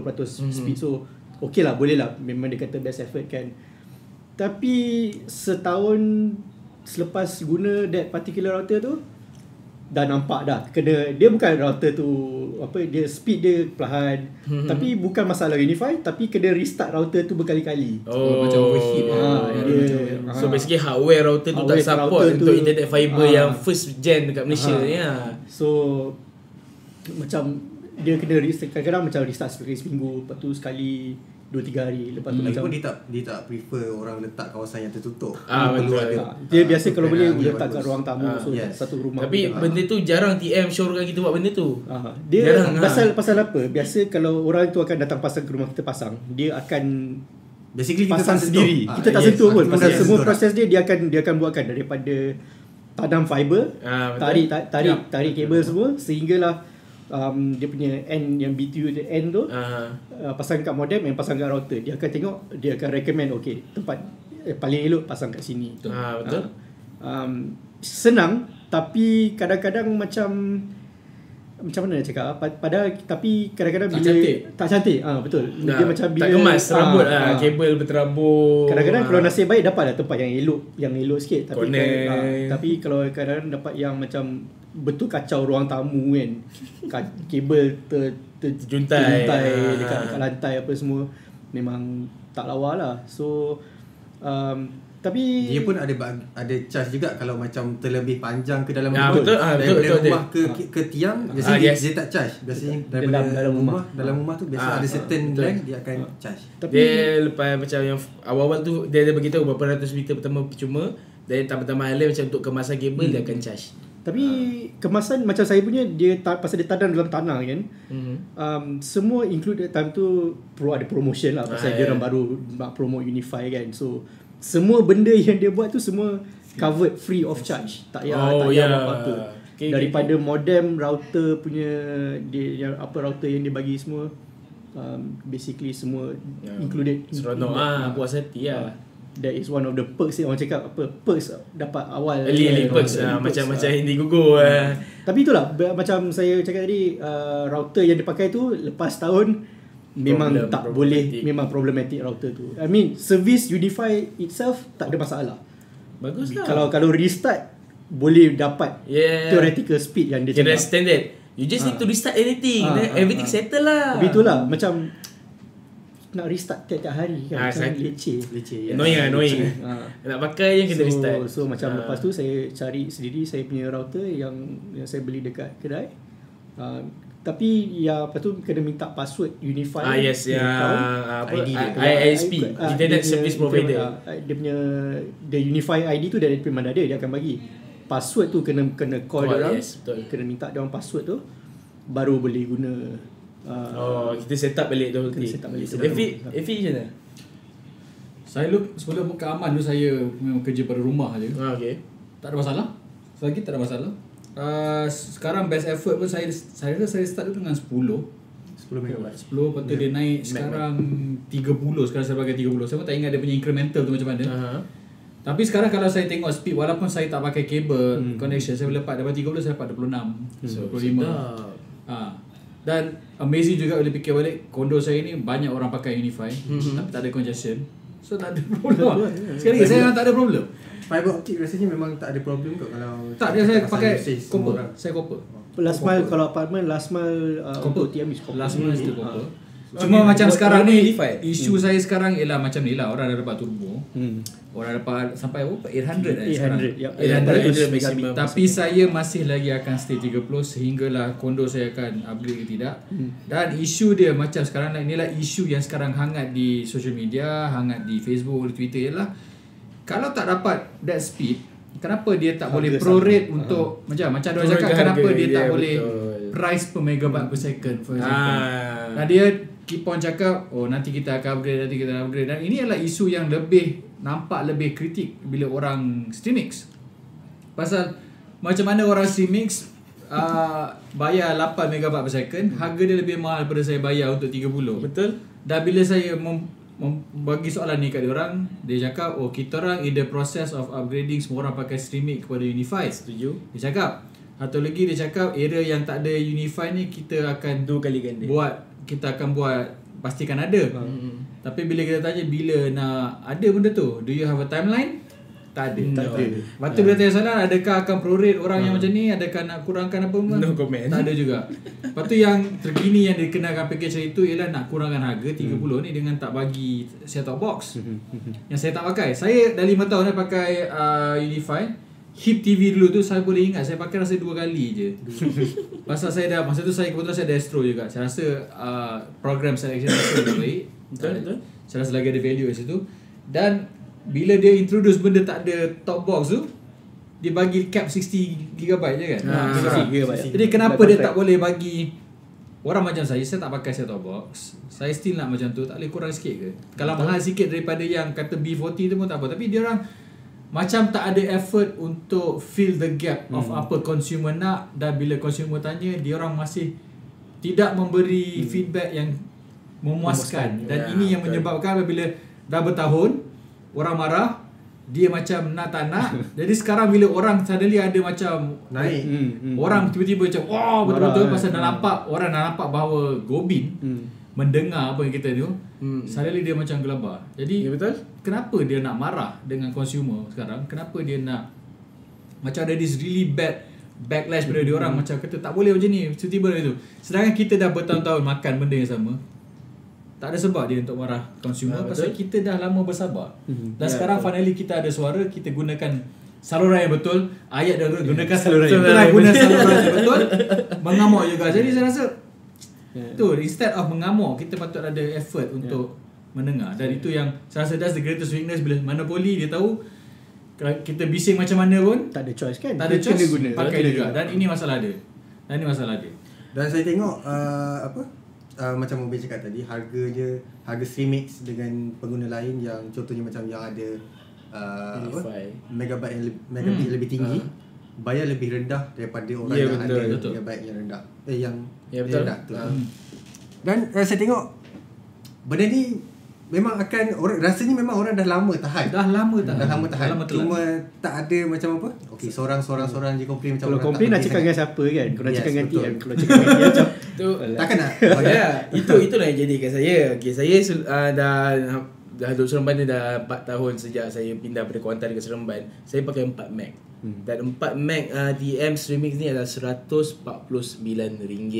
[SPEAKER 1] Mhm.
[SPEAKER 2] speed. So okey lah boleh lah. Memang dia kata best effort kan? Tapi setahun selepas guna that particular router tu dah nampak dah kena dia bukan router tu apa dia speed dia perlahan
[SPEAKER 1] Mhm.
[SPEAKER 2] tapi bukan masalah Unify tapi kena restart router tu berkali-kali
[SPEAKER 1] Oh,
[SPEAKER 3] macam overheat.
[SPEAKER 2] Ah,
[SPEAKER 1] dia,
[SPEAKER 2] dia-
[SPEAKER 1] so basically hardware router tu
[SPEAKER 2] Hardware
[SPEAKER 1] tak support
[SPEAKER 2] router
[SPEAKER 1] untuk
[SPEAKER 2] tu-
[SPEAKER 1] internet fiber
[SPEAKER 2] ah.
[SPEAKER 1] yang first gen dekat Malaysia
[SPEAKER 2] Ah.
[SPEAKER 1] ni.
[SPEAKER 2] So macam dia kena restart kadang-kadang macam restart sekali seminggu lepas tu sekali 2 3 hari lepas tu
[SPEAKER 4] Lagi
[SPEAKER 2] macam
[SPEAKER 4] pun dia tak dia tak prefer orang letak kawasan yang tertutup.
[SPEAKER 1] Ah,
[SPEAKER 4] Dia perlu
[SPEAKER 1] betul.
[SPEAKER 4] ada,
[SPEAKER 2] Ah, dia
[SPEAKER 4] ah,
[SPEAKER 2] biasa kalau boleh
[SPEAKER 4] penerangan yang
[SPEAKER 2] letak kat ruang tamu
[SPEAKER 1] Ah,
[SPEAKER 2] so
[SPEAKER 4] yes.
[SPEAKER 2] satu rumah
[SPEAKER 1] Tapi
[SPEAKER 2] pun-
[SPEAKER 1] benda tu jarang TM show kita buat benda tu.
[SPEAKER 2] Ah, dia
[SPEAKER 1] Jarang,
[SPEAKER 2] pasal
[SPEAKER 1] ah.
[SPEAKER 2] pasal apa? Biasa kalau orang tu akan datang pasang ke rumah kita pasang, dia akan
[SPEAKER 4] Basically kita
[SPEAKER 2] pasang
[SPEAKER 4] tak
[SPEAKER 2] sendiri.
[SPEAKER 4] sentuh.
[SPEAKER 2] kita
[SPEAKER 4] Ah,
[SPEAKER 2] tak
[SPEAKER 4] yes.
[SPEAKER 2] sentuh pun
[SPEAKER 4] Ah,
[SPEAKER 2] pasal
[SPEAKER 4] yes,
[SPEAKER 2] semua
[SPEAKER 4] betul.
[SPEAKER 2] proses dia dia akan dia akan buatkan daripada tanam fiber,
[SPEAKER 1] Ah,
[SPEAKER 2] tarik ta- tarik
[SPEAKER 1] Yup.
[SPEAKER 2] tarik kabel semua sehinggalah um, dia punya end yang BTU the end tu
[SPEAKER 1] Ah.
[SPEAKER 2] uh, pasang kat modem yang pasang kat router dia akan tengok dia akan recommend okay tempat eh, paling elok pasang kat sini
[SPEAKER 1] Ah, betul.
[SPEAKER 2] Ah, um, senang tapi kadang-kadang macam macam mana nak cakap ah? Pa- padahal tapi kadang-kadang
[SPEAKER 3] Tak
[SPEAKER 2] bila
[SPEAKER 3] cantik.
[SPEAKER 2] tak cantik ah betul
[SPEAKER 1] Nah,
[SPEAKER 2] dia macam bila
[SPEAKER 1] tak kemas rambut
[SPEAKER 2] ah,
[SPEAKER 1] ah,
[SPEAKER 2] ah.
[SPEAKER 1] kabel berterabur.
[SPEAKER 2] Kadang-kadang
[SPEAKER 1] Ah.
[SPEAKER 2] kalau nasib baik dapat lah tempat yang elok yang elok sikit tapi
[SPEAKER 1] Corner.
[SPEAKER 2] kadang, ah, tapi kalau kadang-kadang dapat yang macam betul kacau ruang tamu kan Ka- kabel ter, ter,
[SPEAKER 1] Terjuntai.
[SPEAKER 2] terjuntai
[SPEAKER 1] Ah.
[SPEAKER 2] dekat, dekat lantai apa semua memang tak lawa lah so um, tapi
[SPEAKER 4] Dia pun ada ada charge juga kalau macam terlebih panjang ke dalam
[SPEAKER 1] Ya,
[SPEAKER 4] rumah.
[SPEAKER 1] betul. Ah, betul,
[SPEAKER 4] daripada
[SPEAKER 1] betul,
[SPEAKER 4] rumah ke ke tiang biasanya
[SPEAKER 1] Ah,
[SPEAKER 4] dia,
[SPEAKER 1] yes.
[SPEAKER 4] dia tak charge. Biasanya daripada
[SPEAKER 2] Dalam- dalam rumah.
[SPEAKER 4] dalam rumah tu biasa
[SPEAKER 1] Ah,
[SPEAKER 4] ada certain
[SPEAKER 1] betul.
[SPEAKER 4] length dia akan charge.
[SPEAKER 2] tapi
[SPEAKER 1] Dia lepas macam yang awal-awal tu dia ada beritahu berapa ratus meter pertama percuma dan tambah-tambah lain macam untuk kemasan kabel dia akan charge.
[SPEAKER 2] Tapi kemasan macam saya punya dia ta- pasal dia tanam dalam tanah kan
[SPEAKER 1] Mhm.
[SPEAKER 2] um, semua include that time tu pro ada promotion lah
[SPEAKER 1] Ah,
[SPEAKER 2] pasal dia
[SPEAKER 1] ya.
[SPEAKER 2] orang baru nak promote Unify kan so semua benda yang dia buat tu semua covered free of charge tak payah
[SPEAKER 1] Oh,
[SPEAKER 2] tak payah
[SPEAKER 1] ya.
[SPEAKER 2] apa-apa
[SPEAKER 1] Okay,
[SPEAKER 2] daripada modem router punya dia yang apa router yang dia bagi semua um, basically semua
[SPEAKER 1] Ya.
[SPEAKER 2] included
[SPEAKER 1] Seronok ah, puas hati lah.
[SPEAKER 2] That is one of the perks yang orang cakap apa perks dapat awal
[SPEAKER 1] Early early perks ah, macam macam Hindi Gugu ah.
[SPEAKER 2] tapi itulah macam saya cakap tadi uh, router yang dipakai tu lepas tahun memang
[SPEAKER 1] Problem,
[SPEAKER 2] tak boleh memang problematic router tu. I mean service Unify itself tak ada masalah.
[SPEAKER 1] Bagus lah.
[SPEAKER 2] Kalau kalau restart boleh dapat
[SPEAKER 1] Yeah.
[SPEAKER 2] theoretical speed yang dia
[SPEAKER 1] Kira
[SPEAKER 2] cakap.
[SPEAKER 1] standard. You just need to restart anything.
[SPEAKER 2] Ah,
[SPEAKER 1] then
[SPEAKER 2] ah,
[SPEAKER 1] everything
[SPEAKER 2] ah.
[SPEAKER 1] settle lah.
[SPEAKER 2] Tapi itulah macam nak restart tiap-tiap hari kan
[SPEAKER 1] Ah,
[SPEAKER 2] macam leceh.
[SPEAKER 4] Leceh ya.
[SPEAKER 1] Annoying lah, annoying.
[SPEAKER 2] Ah.
[SPEAKER 1] Nak pakai je kena
[SPEAKER 2] so,
[SPEAKER 1] restart.
[SPEAKER 2] So macam
[SPEAKER 1] Ah.
[SPEAKER 2] lepas tu saya cari sendiri saya punya router yang yang saya beli dekat kedai. Uh, tapi ya lepas tu kena minta password Unify.
[SPEAKER 1] Ah yes yang
[SPEAKER 2] account.
[SPEAKER 1] apa
[SPEAKER 4] ID dia.
[SPEAKER 1] ISP Internet
[SPEAKER 2] dia punya-
[SPEAKER 1] Service Provider.
[SPEAKER 2] dia punya the Unify ID tu dari mana ada dia akan bagi. Password tu kena kena call,
[SPEAKER 1] Call,
[SPEAKER 2] dia orang.
[SPEAKER 1] yes, betul.
[SPEAKER 2] Kena minta dia orang password tu baru boleh guna uh,
[SPEAKER 1] Oh, kita set up balik tu.
[SPEAKER 2] Kena set up balik tu.
[SPEAKER 1] Efi, Efi macam mana?
[SPEAKER 3] Saya lu sebelum ke Aman tu saya memang kerja pada rumah je.
[SPEAKER 1] Ah, okay.
[SPEAKER 3] Tak ada masalah. Selagi tak ada masalah. Uh, sekarang best effort pun saya saya rasa saya start tu dengan 10
[SPEAKER 4] 10 megabyte
[SPEAKER 3] 10 lepas tu dia naik sekarang 30 sekarang saya pakai 30 saya pun tak ingat dia punya incremental tu macam mana
[SPEAKER 1] Aha.
[SPEAKER 3] tapi sekarang kalau saya tengok speed walaupun saya tak pakai kabel hmm. connection saya boleh dapat daripada 30 saya dapat 26
[SPEAKER 1] So,
[SPEAKER 3] 25
[SPEAKER 1] sedap.
[SPEAKER 3] ha. Dan amazing juga bila fikir balik kondo saya ni banyak orang pakai Unify
[SPEAKER 1] Hmm.
[SPEAKER 3] tapi tak ada congestion. So tak ada problem. Sekali lagi saya memang tak ada problem.
[SPEAKER 4] Fiber optic rasanya memang tak ada problem kot kalau
[SPEAKER 3] tak dia saya pakai copper. saya copper.
[SPEAKER 2] Last mile kalau apartment last mile uh,
[SPEAKER 3] Copper.
[SPEAKER 2] untuk TM is copper.
[SPEAKER 3] Last mile still copper. Cuma
[SPEAKER 1] Okay.
[SPEAKER 3] macam sekarang ni isu saya sekarang ialah macam ni lah orang dah dapat turbo.
[SPEAKER 2] Hmm.
[SPEAKER 3] Orang dapat sampai berapa? 800 eh
[SPEAKER 2] 800,
[SPEAKER 3] sekarang.
[SPEAKER 2] yup.
[SPEAKER 3] 800
[SPEAKER 1] 800 maximum.
[SPEAKER 3] Tapi saya masih lagi akan stay 30 sehinggalah kondo saya akan upgrade ke tidak.
[SPEAKER 2] Hmm.
[SPEAKER 3] Dan isu dia macam sekarang lah inilah isu yang sekarang hangat di social media, hangat di Facebook, di Twitter ialah kalau tak dapat that speed, kenapa dia tak
[SPEAKER 2] Harga
[SPEAKER 3] boleh
[SPEAKER 2] sama.
[SPEAKER 3] prorate untuk macam macam dia cakap kenapa
[SPEAKER 1] harga,
[SPEAKER 3] dia tak
[SPEAKER 1] ya,
[SPEAKER 3] boleh
[SPEAKER 1] betul.
[SPEAKER 3] price per megabyte per second for example.
[SPEAKER 1] Ah.
[SPEAKER 3] Dan dia keep on cakap oh nanti kita akan upgrade nanti kita akan upgrade dan ini adalah isu yang lebih nampak lebih kritik bila orang streamix. Pasal macam mana orang streamix uh, bayar 8 megabyte per second, harga dia lebih mahal daripada saya bayar untuk 30.
[SPEAKER 1] Betul.
[SPEAKER 3] Dan bila saya mem, mem, bagi soalan ni kat dia orang, dia cakap oh kita orang in the process of upgrading semua orang pakai streaming kepada Unify.
[SPEAKER 1] Setuju.
[SPEAKER 3] Dia cakap atau lagi dia cakap area yang tak ada Unify ni kita akan
[SPEAKER 1] Dua kali ganda.
[SPEAKER 3] buat kita akan buat pastikan ada.
[SPEAKER 1] Hmm.
[SPEAKER 3] Tapi bila kita tanya bila nak ada benda tu, do you have a timeline? Tak ada.
[SPEAKER 2] Tak ada.
[SPEAKER 3] Lepas tu bila tanya soalan adakah akan prorate orang yang macam ni, adakah nak kurangkan apa pun?
[SPEAKER 1] No comment.
[SPEAKER 3] Tak ada juga. Lepas tu yang terkini yang dikenakan package itu ialah nak kurangkan harga 30 ni dengan tak bagi set top box. yang saya tak pakai. Saya dah 5 tahun dah pakai uh, Unify. Hip TV dulu tu saya boleh ingat saya pakai rasa dua kali je. Pasal saya dah masa tu saya kebetulan saya ada Astro juga. Saya rasa uh, program selection Astro dah baik.
[SPEAKER 1] Betul, betul.
[SPEAKER 3] Saya rasa lagi ada value kat situ. Dan bila dia introduce benda tak ada top box tu, dia bagi cap 60 GB je kan. Betul
[SPEAKER 2] 60
[SPEAKER 3] tak?
[SPEAKER 2] GB.
[SPEAKER 3] Jadi kenapa dia tak boleh bagi Orang macam saya, saya tak pakai set top box Saya still nak macam tu, tak boleh kurang sikit ke? Kalau mahal sikit daripada yang kata B40 tu pun tak apa Tapi dia orang macam tak ada effort untuk fill the gap of
[SPEAKER 2] Hmm.
[SPEAKER 3] apa consumer nak Dan bila consumer tanya, dia orang masih tidak memberi feedback yang memuaskan,
[SPEAKER 2] Memuaskan,
[SPEAKER 3] Dan
[SPEAKER 1] ya,
[SPEAKER 3] ini yang
[SPEAKER 1] betul.
[SPEAKER 3] menyebabkan apabila dah bertahun Orang marah dia macam nak tak nak Jadi sekarang bila orang suddenly ada macam
[SPEAKER 4] Naik.
[SPEAKER 2] Hmm, hmm.
[SPEAKER 3] Orang tiba-tiba macam Wah betul-betul
[SPEAKER 2] Marah,
[SPEAKER 3] Pasal
[SPEAKER 2] kan?
[SPEAKER 3] dah nampak Orang dah nampak bahawa Gobin
[SPEAKER 2] Hmm.
[SPEAKER 3] Mendengar apa yang kita tu
[SPEAKER 1] Hmm.
[SPEAKER 3] Suddenly dia macam gelabar Jadi
[SPEAKER 1] Ya betul.
[SPEAKER 3] Kenapa dia nak marah Dengan consumer sekarang Kenapa dia nak Macam ada this really bad Backlash pada dia orang
[SPEAKER 2] Hmm.
[SPEAKER 3] Macam kata tak boleh macam ni Tiba-tiba dia tu Sedangkan kita dah bertahun-tahun Makan benda yang sama tak ada sebab dia untuk marah consumer
[SPEAKER 1] Ah,
[SPEAKER 3] pasal
[SPEAKER 1] betul.
[SPEAKER 3] kita dah lama bersabar.
[SPEAKER 2] Mhm.
[SPEAKER 3] Dan
[SPEAKER 1] Ya,
[SPEAKER 3] sekarang finally kita ada suara, kita gunakan saluran yang betul. Ayat dah gunakan
[SPEAKER 2] saluran yang betul.
[SPEAKER 3] guna saluran yang betul. Mengamuk juga. Jadi saya rasa Tu instead of mengamuk, kita patut ada effort untuk mendengar. Dan itu yang saya rasa that's the greatest weakness bila monopoli dia tahu kalau kita bising macam mana pun
[SPEAKER 2] Tak ada choice kan?
[SPEAKER 3] tak ada
[SPEAKER 2] Kena
[SPEAKER 3] choice
[SPEAKER 2] guna.
[SPEAKER 3] pakai
[SPEAKER 2] Kena
[SPEAKER 3] juga.
[SPEAKER 2] guna.
[SPEAKER 3] Dan ini masalah dia. Dan ini masalah dia.
[SPEAKER 4] Dan saya tengok uh, apa uh, macam Mubin cakap tadi harga dia harga streamix dengan pengguna lain yang contohnya macam yang ada uh, apa megabyte yang lebih, megabit
[SPEAKER 3] Hmm.
[SPEAKER 4] lebih tinggi bayar lebih rendah daripada orang
[SPEAKER 1] Ya,
[SPEAKER 4] yang
[SPEAKER 1] betul,
[SPEAKER 4] ada
[SPEAKER 3] betul.
[SPEAKER 4] megabyte yang rendah eh yang
[SPEAKER 1] Ya, betul.
[SPEAKER 4] rendah tu.
[SPEAKER 3] Hmm.
[SPEAKER 4] Dan uh, saya tengok benda ni memang akan orang rasanya memang orang dah lama tahan.
[SPEAKER 3] Dah lama tak?
[SPEAKER 4] Dah lama tahan.
[SPEAKER 3] Dah lama telan.
[SPEAKER 4] Cuma tak ada macam apa? Okey, seorang-seorang seorang je komplain macam
[SPEAKER 2] Kalau komplain nak cakap dengan siapa kan Kalau nak
[SPEAKER 4] Yes,
[SPEAKER 2] cakap dengan
[SPEAKER 4] betul.
[SPEAKER 2] TM Kalau cakap dengan TM macam
[SPEAKER 1] Tu
[SPEAKER 4] Takkan nak?
[SPEAKER 1] Oh, ya, itu itulah yang jadi kat saya. Okey, saya uh, dah dah duduk Seremban ni dah 4 tahun sejak saya pindah pada Kuantan ke Seremban. Saya pakai 4 Mac. Hmm. Dan 4 Mac uh, DM Streamix ni adalah RM149.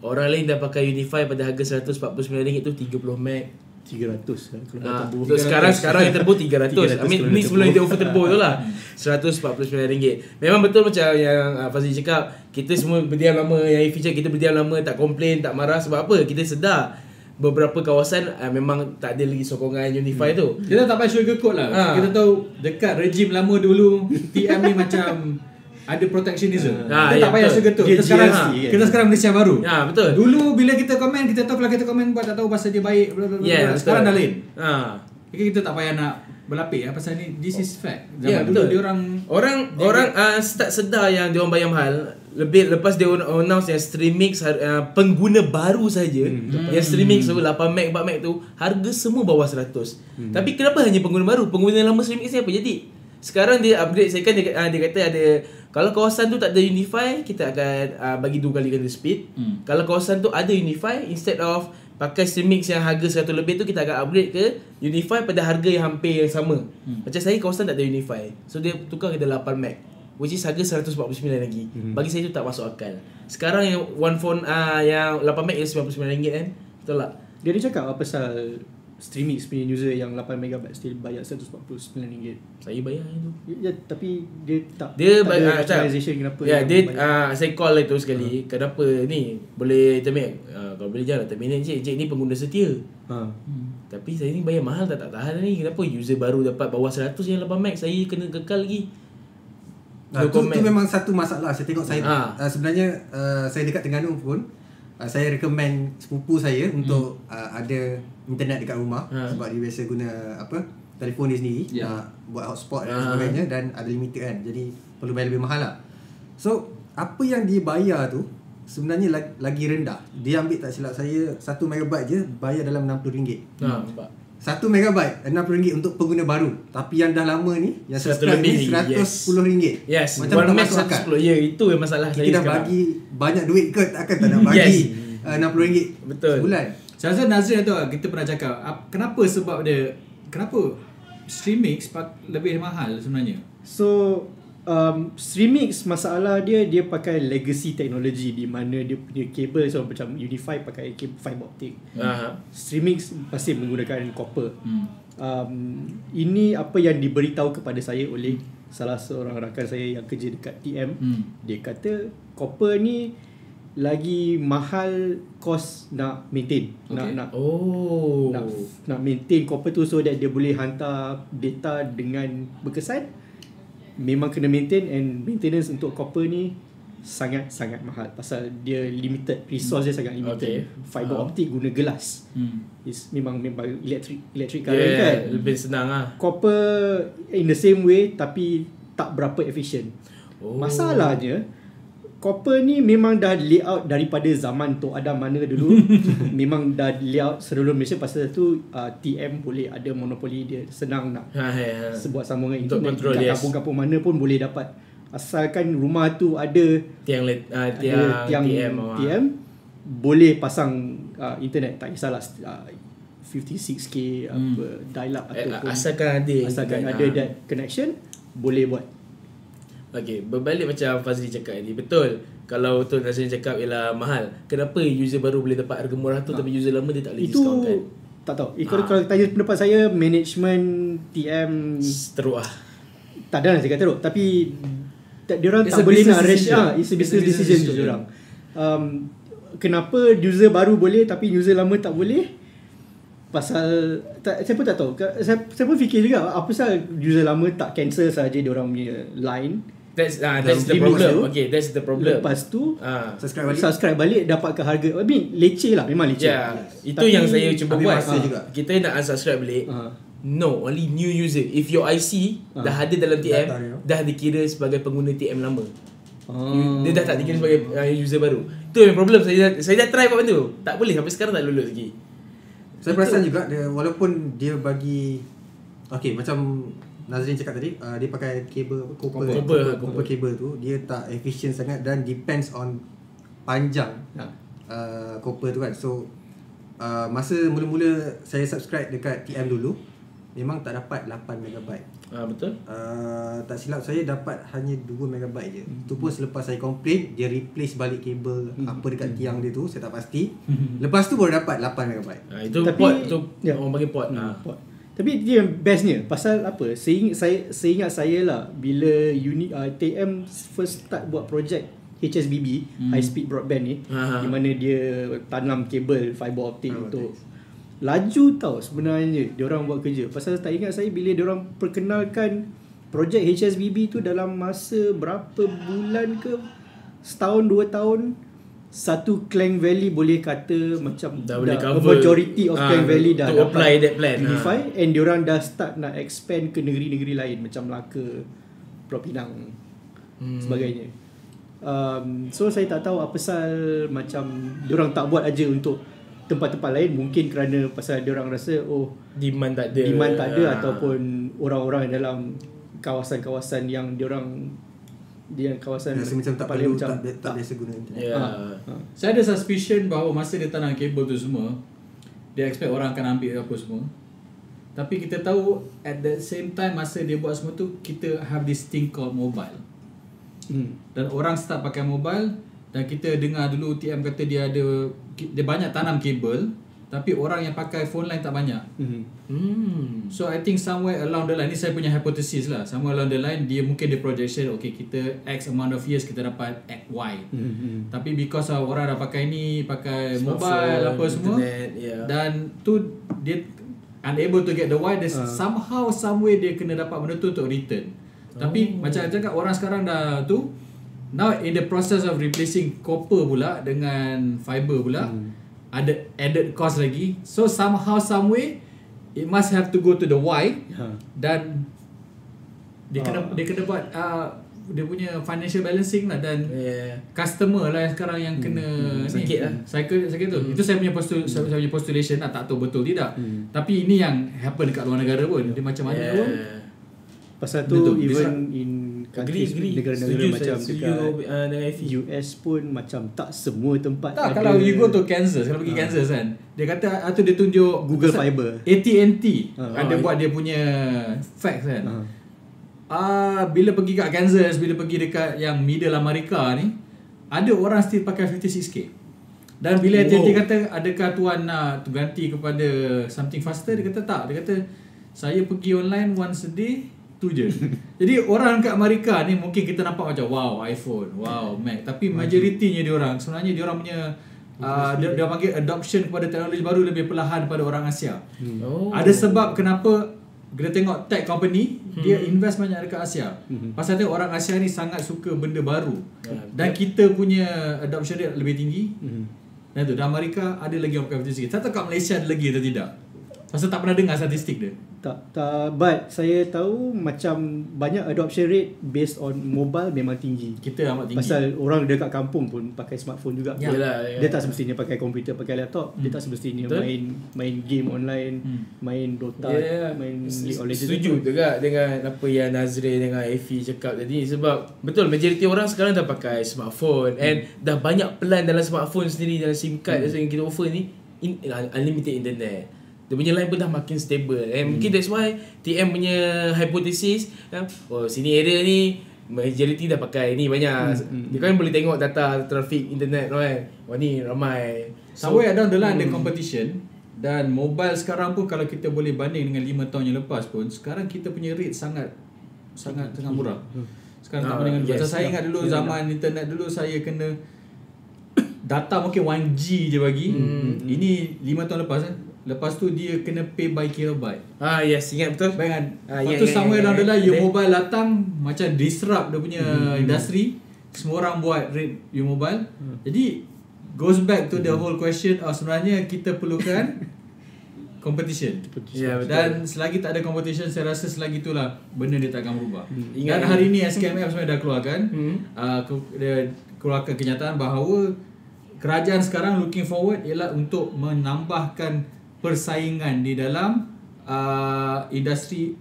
[SPEAKER 1] Orang lain dah pakai Unify pada harga RM149 tu 30 Mac.
[SPEAKER 2] 300 kan Kalau
[SPEAKER 1] Ah,
[SPEAKER 2] datang
[SPEAKER 1] untuk sekarang sekarang yang terbo 300.
[SPEAKER 2] 300
[SPEAKER 1] I mean ni sebelum dia over turbo tu lah. RM149. Memang betul macam yang uh, Fazli cakap, kita semua berdiam lama yang feature kita berdiam lama tak komplain, tak marah sebab apa? Kita sedar beberapa kawasan uh, memang tak ada lagi sokongan Unify tu.
[SPEAKER 3] Kita tak payah sugarcoat lah.
[SPEAKER 1] Ha.
[SPEAKER 3] Kita tahu dekat rejim lama dulu TM ni macam ada protectionism.
[SPEAKER 1] Ha,
[SPEAKER 3] kita
[SPEAKER 1] ya,
[SPEAKER 3] tak payah sugarcoat. Kita sekarang
[SPEAKER 2] kan?
[SPEAKER 3] kita sekarang Malaysia baru.
[SPEAKER 1] Ya, betul.
[SPEAKER 3] Dulu bila kita komen kita tahu kalau kita komen buat tak tahu pasal dia baik bla bla bla. Bla. Sekarang dah lain.
[SPEAKER 1] Ha.
[SPEAKER 3] Jadi kita tak payah nak berlapik lah pasal ni this is fact. Zaman
[SPEAKER 1] Ya,
[SPEAKER 3] dulu
[SPEAKER 1] betul.
[SPEAKER 3] dia orang
[SPEAKER 1] Orang
[SPEAKER 3] Dia-
[SPEAKER 1] orang uh, start sedar yang dia orang bayar mahal lebih lepas dia announce yang Streamix uh, pengguna baru saja hmm. yang Streamix tu 8 Mac 4 Mac tu harga semua bawah 100. Hmm. Tapi kenapa hanya pengguna baru? Pengguna lama Streamix ni apa jadi? Sekarang dia upgrade saya kan dia, uh, dia kata ada kalau kawasan tu tak ada Unify kita akan uh, bagi dua kali ganda speed.
[SPEAKER 3] Hmm.
[SPEAKER 1] Kalau kawasan tu ada Unify instead of pakai Streamix yang harga 100 lebih tu kita akan upgrade ke Unify pada harga yang hampir yang sama. Hmm. Macam saya kawasan tak ada Unify. So dia tukar ke 8 Mac. Which is harga 149 lagi. Hmm. Bagi saya tu tak masuk akal. Sekarang yang one phone uh, yang 8 Mac is RM99 kan? Betul tak?
[SPEAKER 2] Dia ni cakap apa pasal Streamix punya user yang 8MB still bayar RM149
[SPEAKER 1] Saya bayar yang tu.
[SPEAKER 2] Ya, tapi dia tak
[SPEAKER 1] Dia
[SPEAKER 2] tak
[SPEAKER 1] ba-
[SPEAKER 2] ada
[SPEAKER 1] ah, tak.
[SPEAKER 2] rationalization kenapa
[SPEAKER 1] Ya, dia
[SPEAKER 2] bayar.
[SPEAKER 1] uh, saya call lah tu sekali. Kenapa ni boleh terminate? Uh, kalau boleh jangan terminate cik. Cik ni pengguna setia.
[SPEAKER 2] ha.
[SPEAKER 1] Tapi saya ni bayar mahal tak tak tahan ni. Kenapa user baru dapat bawah 100 yang 8 max saya kena kekal lagi.
[SPEAKER 4] Nah,
[SPEAKER 1] No
[SPEAKER 4] tu, tu memang satu masalah saya tengok saya
[SPEAKER 1] Ah.
[SPEAKER 4] uh, sebenarnya uh, saya dekat Terengganu pun uh, saya recommend sepupu saya untuk uh, ada internet dekat rumah
[SPEAKER 1] Ah.
[SPEAKER 4] sebab dia biasa guna apa telefon dia sendiri
[SPEAKER 3] Ya.
[SPEAKER 4] uh, buat hotspot dan
[SPEAKER 1] Ah.
[SPEAKER 4] sebagainya dan ada limited kan jadi perlu bayar lebih mahal lah so apa yang dia bayar tu sebenarnya lagi, lagi rendah dia ambil tak silap saya 1 megabyte je bayar dalam RM60
[SPEAKER 1] Ha, nampak.
[SPEAKER 4] 1 megabyte RM60 untuk pengguna baru Tapi yang dah lama ni Yang
[SPEAKER 1] Satu
[SPEAKER 4] subscribe
[SPEAKER 1] lebih
[SPEAKER 4] ni
[SPEAKER 1] lagi,
[SPEAKER 4] RM110
[SPEAKER 1] Yes,
[SPEAKER 4] Macam
[SPEAKER 1] one
[SPEAKER 4] tak
[SPEAKER 1] max
[SPEAKER 4] masuk akal
[SPEAKER 1] 110. Ya, itu yang masalah
[SPEAKER 4] kita
[SPEAKER 1] saya
[SPEAKER 4] dah
[SPEAKER 1] sekarang.
[SPEAKER 4] bagi banyak duit ke takkan tak nak bagi
[SPEAKER 1] Yes.
[SPEAKER 4] uh, RM60
[SPEAKER 1] Betul.
[SPEAKER 4] sebulan.
[SPEAKER 3] Saya rasa Nazrin tu kita pernah cakap ap- kenapa sebab dia kenapa Streamix pak- lebih mahal sebenarnya.
[SPEAKER 2] So um, Streamix masalah dia dia pakai legacy technology di mana dia punya kabel so macam Unify pakai kabel fiber optic.
[SPEAKER 1] Aha.
[SPEAKER 2] Streamix masih menggunakan copper.
[SPEAKER 3] Hmm.
[SPEAKER 2] Um, ini apa yang diberitahu kepada saya oleh salah seorang rakan saya yang kerja dekat TM.
[SPEAKER 3] Hmm.
[SPEAKER 2] Dia kata copper ni lagi mahal kos nak maintain. Nak
[SPEAKER 3] Okay.
[SPEAKER 2] nak
[SPEAKER 1] Oh.
[SPEAKER 2] nak nak maintain copper tu so that dia boleh hantar data dengan berkesan memang kena maintain and maintenance untuk copper ni sangat-sangat mahal pasal dia limited resource dia sangat limited
[SPEAKER 1] Okay.
[SPEAKER 2] fiber
[SPEAKER 1] Faham.
[SPEAKER 2] optic guna gelas
[SPEAKER 3] Hmm.
[SPEAKER 2] is memang memang electric electric current
[SPEAKER 1] Yeah,
[SPEAKER 2] kan
[SPEAKER 1] lebih senang ah.
[SPEAKER 2] copper in the same way tapi tak berapa efficient
[SPEAKER 1] Oh.
[SPEAKER 2] Masalahnya Copper ni memang dah layout daripada zaman Tok Adam mana dulu Memang dah layout seluruh Malaysia Pasal tu uh, TM boleh ada monopoli dia Senang nak
[SPEAKER 1] Ha, ha, ha.
[SPEAKER 2] sebuah sambungan
[SPEAKER 1] Untuk
[SPEAKER 2] internet
[SPEAKER 1] control,
[SPEAKER 2] Kat
[SPEAKER 1] yes.
[SPEAKER 2] kampung-kampung mana pun boleh dapat Asalkan rumah tu ada
[SPEAKER 1] Tiang let, uh,
[SPEAKER 2] ada
[SPEAKER 1] tiang,
[SPEAKER 2] tiang
[SPEAKER 1] TM.
[SPEAKER 2] TM,
[SPEAKER 1] ah.
[SPEAKER 2] Boleh pasang uh, internet Tak kisahlah uh, 56k
[SPEAKER 3] Hmm.
[SPEAKER 2] apa dial up
[SPEAKER 1] Eh,
[SPEAKER 2] ataupun
[SPEAKER 1] asalkan ada
[SPEAKER 2] asalkan ada
[SPEAKER 1] ah.
[SPEAKER 2] that connection boleh buat
[SPEAKER 1] Okay, berbalik macam Fazli cakap tadi. Betul. Kalau betul Nazrin cakap ialah mahal. Kenapa user baru boleh dapat harga murah tu tapi user lama dia tak boleh
[SPEAKER 2] Itu
[SPEAKER 1] discount kan?
[SPEAKER 2] tak tahu. Eh, kalau,
[SPEAKER 1] Ah.
[SPEAKER 2] kalau tanya pendapat saya management TM
[SPEAKER 1] Teruk ah.
[SPEAKER 2] tak ada nak cakap teruk tapi tak dia orang
[SPEAKER 3] It's
[SPEAKER 2] tak boleh nak rush
[SPEAKER 3] decision.
[SPEAKER 2] ah it's a
[SPEAKER 3] It's a
[SPEAKER 2] business
[SPEAKER 3] business
[SPEAKER 2] decision
[SPEAKER 3] decision.
[SPEAKER 2] dia orang. Um, kenapa user baru boleh tapi user lama tak boleh? Pasal tak, saya pun tak tahu. Saya, saya pun fikir juga apa pasal user lama tak cancel saja dia orang punya line.
[SPEAKER 1] That's ah that's the problem.
[SPEAKER 2] tu.
[SPEAKER 1] Okay, that's the problem.
[SPEAKER 2] Lepas tu
[SPEAKER 1] Ah.
[SPEAKER 4] Subscribe balik.
[SPEAKER 2] subscribe balik dapatkan harga. I mean leceh lah memang leceh.
[SPEAKER 1] Ya, itu
[SPEAKER 2] Tapi-
[SPEAKER 1] yang saya cuba buat. Ah.
[SPEAKER 4] juga.
[SPEAKER 1] Kita nak unsubscribe balik.
[SPEAKER 2] Ah.
[SPEAKER 1] No, only new user. If your IC
[SPEAKER 2] Ah.
[SPEAKER 1] dah ada dalam TM,
[SPEAKER 4] Data dia.
[SPEAKER 1] dah dikira sebagai pengguna TM lama.
[SPEAKER 2] Ah.
[SPEAKER 1] Dia dah tak dikira sebagai uh, user baru. Tu yang problem saya dah, saya dah try buat benda tu. Tak boleh sampai sekarang tak lulus lagi.
[SPEAKER 4] Saya perasan juga dia walaupun dia bagi okey macam Nazrin cakap tadi uh, dia pakai kabel apa copper
[SPEAKER 1] Copper,
[SPEAKER 4] copper,
[SPEAKER 1] copper.
[SPEAKER 4] copper cable tu dia tak efficient sangat dan depends on panjang
[SPEAKER 2] Ha.
[SPEAKER 4] uh, copper tu kan. So uh, masa mula-mula saya subscribe dekat TM dulu memang tak dapat 8 megabyte.
[SPEAKER 1] Ah betul.
[SPEAKER 4] Uh, tak silap saya dapat hanya 2 megabyte je. Hmm. Tu pun selepas saya complain dia replace balik kabel hmm. apa dekat tiang dia tu saya tak pasti. Lepas tu baru dapat 8 megabyte.
[SPEAKER 1] Ah itu
[SPEAKER 2] Tapi-
[SPEAKER 1] port tu
[SPEAKER 2] ya.
[SPEAKER 1] orang panggil port.
[SPEAKER 2] Hmm,
[SPEAKER 1] Ah.
[SPEAKER 2] Tapi dia yang bestnya pasal apa? Seingat saya seingat saya lah bila uni uh, TM first start buat projek HSBB hmm. high speed broadband ni
[SPEAKER 1] Ha.
[SPEAKER 2] di mana dia tanam kabel fiber optic
[SPEAKER 4] Fiber
[SPEAKER 2] untuk laju tau sebenarnya dia orang buat kerja. Pasal tak ingat saya bila dia orang perkenalkan projek HSBB tu dalam masa berapa bulan ke setahun dua tahun satu Klang Valley boleh kata macam
[SPEAKER 1] Dah boleh
[SPEAKER 2] a
[SPEAKER 1] cover.
[SPEAKER 2] majority of
[SPEAKER 1] Ah,
[SPEAKER 2] Klang Valley dah
[SPEAKER 1] to apply that plan,
[SPEAKER 2] Unify and diorang dah start nak expand ke negeri-negeri lain macam Melaka, Pulau Pinang hmm. sebagainya. Um, so saya tak tahu apa pasal macam diorang tak buat aja untuk tempat-tempat lain mungkin kerana pasal diorang rasa oh
[SPEAKER 1] Demand tak ada.
[SPEAKER 2] demand tak ada
[SPEAKER 1] Ah.
[SPEAKER 2] ataupun orang-orang dalam kawasan-kawasan yang diorang dia kawasan
[SPEAKER 4] Rasa macam tak
[SPEAKER 2] paling
[SPEAKER 4] perlu tak, tak, tak biasa guna internet.
[SPEAKER 1] Ya.
[SPEAKER 2] Ha.
[SPEAKER 3] Saya ada suspicion bahawa masa dia tanam kabel tu semua Dia expect orang akan ambil apa semua Tapi kita tahu at the same time masa dia buat semua tu Kita have this thing called mobile
[SPEAKER 2] Hmm.
[SPEAKER 3] Dan orang start pakai mobile Dan kita dengar dulu TM kata dia ada Dia banyak tanam kabel Tapi orang yang pakai phone line tak banyak
[SPEAKER 2] Hmm.
[SPEAKER 1] Hmm.
[SPEAKER 3] So I think somewhere along the line Ni saya punya hypothesis lah Somewhere along the line Dia mungkin dia projection Okay kita X amount of years Kita dapat X Y
[SPEAKER 2] Hmm. Hmm.
[SPEAKER 3] tapi because of orang dah pakai ni Pakai
[SPEAKER 1] Smartphone,
[SPEAKER 3] mobile apa semua
[SPEAKER 1] internet, ya.
[SPEAKER 3] Dan tu Dia Unable to get the why there's
[SPEAKER 2] Ah.
[SPEAKER 3] Somehow Somewhere dia kena dapat benda tu Untuk return Tapi
[SPEAKER 1] Oh.
[SPEAKER 3] macam saya cakap Orang sekarang dah tu Now in the process of replacing Copper pula Dengan fiber pula
[SPEAKER 1] Hmm.
[SPEAKER 3] Ada added cost lagi So somehow Somewhere It must have to go to the why
[SPEAKER 2] Ha.
[SPEAKER 3] Dan Dia kena
[SPEAKER 2] Ah.
[SPEAKER 3] Dia kena buat uh, Dia punya financial balancing lah Dan
[SPEAKER 1] Ya.
[SPEAKER 3] customer lah yang sekarang yang kena
[SPEAKER 1] hmm,
[SPEAKER 3] ni
[SPEAKER 1] sakit lah.
[SPEAKER 3] Cycle sakit tu. Itu saya punya postul saya, saya punya postulation lah tak tahu betul tidak.
[SPEAKER 2] Hmm.
[SPEAKER 3] Tapi ini yang happen dekat luar negara pun. Dia macam mana
[SPEAKER 1] Ya.
[SPEAKER 3] pun.
[SPEAKER 2] Pasal tu
[SPEAKER 3] bisa.
[SPEAKER 2] even in countries
[SPEAKER 1] agree.
[SPEAKER 2] negara-negara
[SPEAKER 1] Setuju,
[SPEAKER 2] macam
[SPEAKER 1] setuju
[SPEAKER 2] dekat
[SPEAKER 1] uh, dengan Effie.
[SPEAKER 2] US pun macam tak semua tempat
[SPEAKER 3] Tak
[SPEAKER 2] ada
[SPEAKER 3] kalau you go to Kansas, kalau pergi Kansas kan. Dia kata atau dia tunjuk
[SPEAKER 2] Google
[SPEAKER 3] pasal
[SPEAKER 2] Fiber.
[SPEAKER 3] AT&T
[SPEAKER 2] Ah.
[SPEAKER 3] ada
[SPEAKER 1] Ah,
[SPEAKER 3] buat dia punya facts kan.
[SPEAKER 2] Ah.
[SPEAKER 3] Ah bila pergi kat Kansas, bila pergi dekat yang middle Amerika ni, ada orang still pakai 56k. Dan bila AT&T
[SPEAKER 1] Wow.
[SPEAKER 3] kata adakah tuan nak ganti kepada something faster, dia kata tak. Dia kata saya pergi online once a day tu je. Jadi orang kat Amerika ni mungkin kita nampak macam wow iPhone, wow Mac. Tapi majoritinya dia orang sebenarnya dia orang punya uh, dia, dia panggil adoption kepada teknologi baru lebih perlahan daripada orang Asia.
[SPEAKER 1] Oh.
[SPEAKER 3] Ada sebab kenapa kita tengok tech company hmm. dia invest banyak dekat Asia. Hmm. Pasal tu orang Asia ni sangat suka benda baru.
[SPEAKER 1] Ya,
[SPEAKER 3] Dan kita punya adoption rate lebih tinggi.
[SPEAKER 2] Hmm.
[SPEAKER 3] Dan tu dalam Amerika ada lagi orang pakai 56. Tak tahu kat Malaysia ada lagi atau tidak. Pasal tak pernah dengar statistik dia.
[SPEAKER 2] Tak, tak, but saya tahu macam banyak adoption rate based on mobile memang tinggi.
[SPEAKER 3] Kita amat tinggi.
[SPEAKER 2] Pasal orang dekat kampung pun pakai smartphone juga.
[SPEAKER 3] Ya.
[SPEAKER 1] Yelah, ya.
[SPEAKER 2] Dia tak semestinya pakai komputer, pakai laptop. Dia tak semestinya
[SPEAKER 1] Betul.
[SPEAKER 2] main main game online,
[SPEAKER 3] Hmm.
[SPEAKER 2] main Dota,
[SPEAKER 1] Ya,
[SPEAKER 2] main League of Legends.
[SPEAKER 1] Setuju juga dengan apa yang Nazri dengan Effie cakap tadi sebab betul majoriti orang sekarang dah pakai smartphone
[SPEAKER 2] Hmm.
[SPEAKER 1] and dah banyak plan dalam smartphone sendiri dalam SIM card yang kita offer ni in, unlimited internet. Dia punya line pun dah makin stable and
[SPEAKER 2] Hmm.
[SPEAKER 1] mungkin that's why TM punya hypothesis kan, oh sini area ni majority dah pakai ni banyak.
[SPEAKER 2] Hmm,
[SPEAKER 1] Dia kan boleh tengok data traffic internet tu kan. Wah ni ramai.
[SPEAKER 3] Somewhere down the line
[SPEAKER 2] Hmm.
[SPEAKER 3] ada competition dan mobile sekarang pun kalau kita boleh banding dengan 5 tahun yang lepas pun sekarang kita punya rate sangat sangat sangat murah. Sekarang tak
[SPEAKER 1] Ah,
[SPEAKER 3] banding dengan
[SPEAKER 1] yes,
[SPEAKER 3] saya
[SPEAKER 1] ya.
[SPEAKER 3] ingat dulu
[SPEAKER 2] Ya,
[SPEAKER 3] zaman internet dulu saya kena data mungkin 1G je bagi.
[SPEAKER 1] Hmm.
[SPEAKER 3] Ini 5 tahun lepas kan. Lepas tu dia kena pay by kilobyte.
[SPEAKER 1] Ah yes ingat betul.
[SPEAKER 3] Bayangkan
[SPEAKER 1] Ah,
[SPEAKER 3] Lepas
[SPEAKER 1] ingat,
[SPEAKER 3] tu
[SPEAKER 1] ingat,
[SPEAKER 3] somewhere
[SPEAKER 1] ingat,
[SPEAKER 3] down the
[SPEAKER 1] ingat.
[SPEAKER 3] line Your
[SPEAKER 1] Ada.
[SPEAKER 3] mobile datang Macam disrupt dia punya
[SPEAKER 1] Hmm.
[SPEAKER 3] industri Semua orang buat rate your mobile
[SPEAKER 1] Hmm.
[SPEAKER 3] Jadi Goes back to the whole question oh, Sebenarnya kita perlukan Competition
[SPEAKER 1] Ya betul.
[SPEAKER 3] Dan selagi tak ada competition Saya rasa selagi itulah Benda dia tak akan berubah
[SPEAKER 1] Ingat-
[SPEAKER 3] Dan hari ni SKMF sebenarnya dah keluarkan
[SPEAKER 1] Hmm.
[SPEAKER 3] uh, Dia keluarkan kenyataan bahawa Kerajaan sekarang looking forward Ialah untuk menambahkan persaingan di dalam uh, industri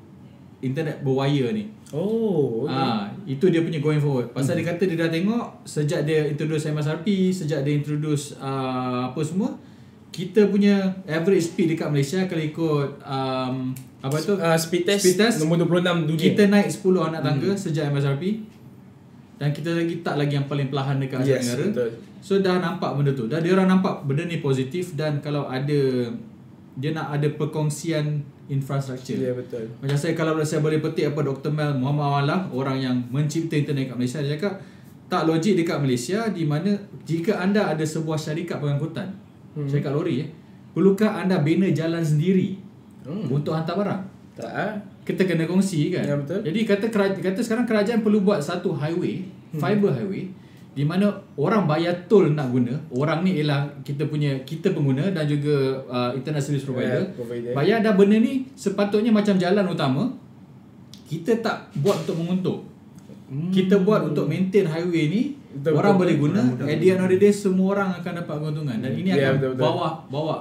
[SPEAKER 3] internet berwire ni.
[SPEAKER 1] Oh.
[SPEAKER 3] Ah, itu dia punya going forward. Pasal dia kata dia dah tengok sejak dia introduce MSRP, sejak dia introduce uh, apa semua, kita punya average speed dekat Malaysia kalau ikut um, apa tu?
[SPEAKER 1] Uh, speed test,
[SPEAKER 3] Speed test.
[SPEAKER 1] nombor 26 dunia.
[SPEAKER 3] Kita naik 10 anak tangga sejak MSRP. Dan kita lagi tak lagi yang paling perlahan dekat
[SPEAKER 1] Yes,
[SPEAKER 3] Tenggara.
[SPEAKER 1] betul.
[SPEAKER 3] So dah nampak benda tu. Dah dia orang nampak benda ni positif dan kalau ada dia nak ada perkongsian infrastruktur.
[SPEAKER 1] Ya betul.
[SPEAKER 3] Macam saya kalau saya boleh petik apa Dr. Mel Muhammad Awallah orang yang mencipta internet kat Malaysia dia cakap tak logik dekat Malaysia di mana jika anda ada sebuah syarikat pengangkutan hmm. syarikat lori eh perlukah anda bina jalan sendiri
[SPEAKER 1] Hmm.
[SPEAKER 3] untuk hantar barang
[SPEAKER 1] Tak ah.
[SPEAKER 3] kita kena kongsi kan
[SPEAKER 1] Ya, betul.
[SPEAKER 3] jadi kata kerajaan, kata sekarang kerajaan perlu buat satu highway
[SPEAKER 1] Hmm.
[SPEAKER 3] fiber highway di mana orang bayar tol nak guna orang ni ialah kita punya kita pengguna dan juga uh, internet service provider
[SPEAKER 1] Ya, provider.
[SPEAKER 3] bayar dah benda ni sepatutnya macam jalan utama kita tak buat untuk menguntung
[SPEAKER 1] Hmm.
[SPEAKER 3] kita buat untuk maintain highway ni
[SPEAKER 1] Betul,
[SPEAKER 3] orang
[SPEAKER 1] betul,
[SPEAKER 3] boleh
[SPEAKER 1] betul.
[SPEAKER 3] guna at the end of the day semua orang akan dapat keuntungan dan ini
[SPEAKER 1] Ya,
[SPEAKER 3] akan
[SPEAKER 1] betul, betul.
[SPEAKER 3] bawa bawa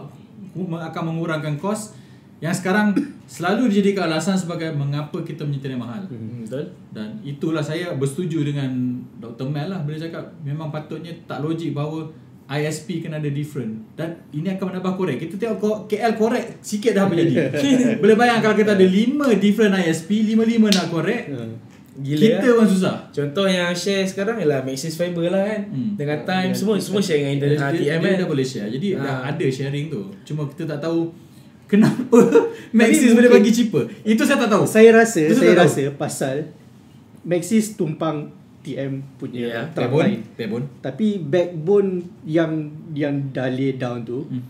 [SPEAKER 3] akan mengurangkan kos yang sekarang selalu dijadikan alasan sebagai mengapa kita punya internet mahal.
[SPEAKER 1] Hmm, betul.
[SPEAKER 3] Dan itulah saya bersetuju dengan Dr. Mel lah bila cakap memang patutnya tak logik bahawa ISP kena ada different dan ini akan menambah korek. Kita tengok KL korek sikit dah apa jadi. Boleh bayang kalau kita ada 5 different ISP, 5-5 nak korek,
[SPEAKER 1] Gila
[SPEAKER 3] kita
[SPEAKER 1] lah.
[SPEAKER 3] pun susah.
[SPEAKER 1] Contoh yang share sekarang ialah Maxis Fiber lah kan.
[SPEAKER 3] Hmm.
[SPEAKER 1] Dengan time semua semua share dengan internet
[SPEAKER 3] dia,
[SPEAKER 1] ah,
[SPEAKER 3] dia,
[SPEAKER 1] kan.
[SPEAKER 3] dah boleh share. Jadi
[SPEAKER 1] Ah.
[SPEAKER 3] dah ada sharing tu. Cuma kita tak tahu kenapa Maxis boleh bagi cheaper. Itu saya tak tahu.
[SPEAKER 2] Saya rasa
[SPEAKER 3] Itu
[SPEAKER 2] saya
[SPEAKER 3] tak tahu.
[SPEAKER 2] rasa pasal Maxis tumpang TM punya
[SPEAKER 1] Ya,
[SPEAKER 2] trunk
[SPEAKER 3] Backbone,
[SPEAKER 2] line.
[SPEAKER 3] backbone.
[SPEAKER 2] Tapi backbone yang yang dah lay down tu
[SPEAKER 3] Hmm.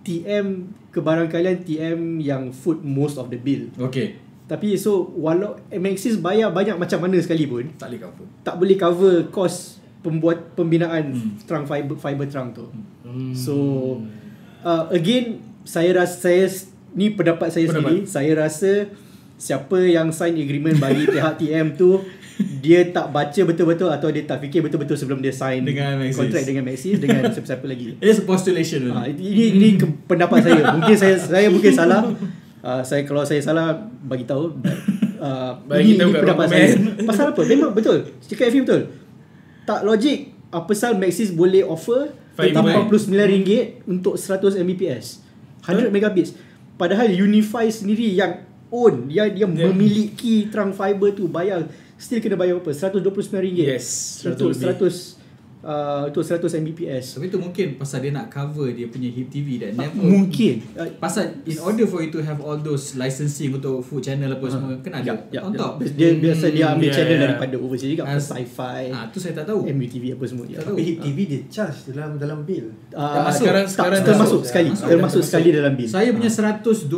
[SPEAKER 2] TM kebarangkalian TM yang foot most of the bill.
[SPEAKER 3] Okay.
[SPEAKER 2] Tapi so walau Maxis bayar banyak macam mana sekalipun
[SPEAKER 3] Tak boleh cover.
[SPEAKER 2] tak boleh cover kos pembuat pembinaan
[SPEAKER 3] Hmm.
[SPEAKER 2] trunk fiber fiber trunk tu.
[SPEAKER 1] Hmm.
[SPEAKER 2] So uh, again saya rasa saya ni pendapat saya
[SPEAKER 3] Pendapat.
[SPEAKER 2] sendiri saya rasa siapa yang sign agreement bagi pihak TM tu dia tak baca betul-betul atau dia tak fikir betul-betul sebelum dia sign
[SPEAKER 3] Dengan Maxis.
[SPEAKER 2] kontrak dengan Maxis dengan siapa-siapa lagi.
[SPEAKER 3] It's a postulation.
[SPEAKER 2] Ha, ini ini pendapat saya. Mungkin saya saya mungkin salah. Uh, saya kalau saya salah bagi tahu. Uh,
[SPEAKER 1] Bagi
[SPEAKER 2] ini,
[SPEAKER 1] tahu
[SPEAKER 2] ini pendapat
[SPEAKER 1] komen.
[SPEAKER 2] saya. Pasal apa? Memang betul. Cakap Effie betul. Tak logik apa sal Maxis boleh offer
[SPEAKER 1] Fiber.
[SPEAKER 2] RM89 untuk 100 Mbps. 100 megabits. Padahal Unify sendiri yang own dia
[SPEAKER 1] Dia-
[SPEAKER 2] memiliki trunk fiber tu bayar still kena bayar berapa? RM129.
[SPEAKER 1] Yes,
[SPEAKER 2] Untuk
[SPEAKER 1] 100 lebih.
[SPEAKER 2] 100 uh, untuk 100 Mbps.
[SPEAKER 3] Tapi tu mungkin pasal dia nak cover dia punya hip TV dan
[SPEAKER 2] Mungkin. Uh,
[SPEAKER 3] Pasal in order for you to have all those licensing untuk food channel apa semua kena ada
[SPEAKER 2] Ya,
[SPEAKER 3] on
[SPEAKER 2] ya.
[SPEAKER 3] top.
[SPEAKER 2] Dia biasa dia ambil
[SPEAKER 1] Hmm,
[SPEAKER 2] channel
[SPEAKER 1] ya.
[SPEAKER 2] daripada overseas juga,
[SPEAKER 3] As-
[SPEAKER 2] sci-fi,
[SPEAKER 3] Ah tu saya tak tahu.
[SPEAKER 2] MUTV apa semua dia.
[SPEAKER 4] Tapi HIP TV dia charge dalam dalam bill.
[SPEAKER 2] Uh,
[SPEAKER 3] masuk.
[SPEAKER 1] Sekarang-
[SPEAKER 2] tak,
[SPEAKER 1] sekarang
[SPEAKER 2] termasuk
[SPEAKER 1] masuk.
[SPEAKER 2] sekali,
[SPEAKER 3] Masuk.
[SPEAKER 2] termasuk
[SPEAKER 3] Masuk.
[SPEAKER 2] sekali dalam bil.
[SPEAKER 3] Saya punya 129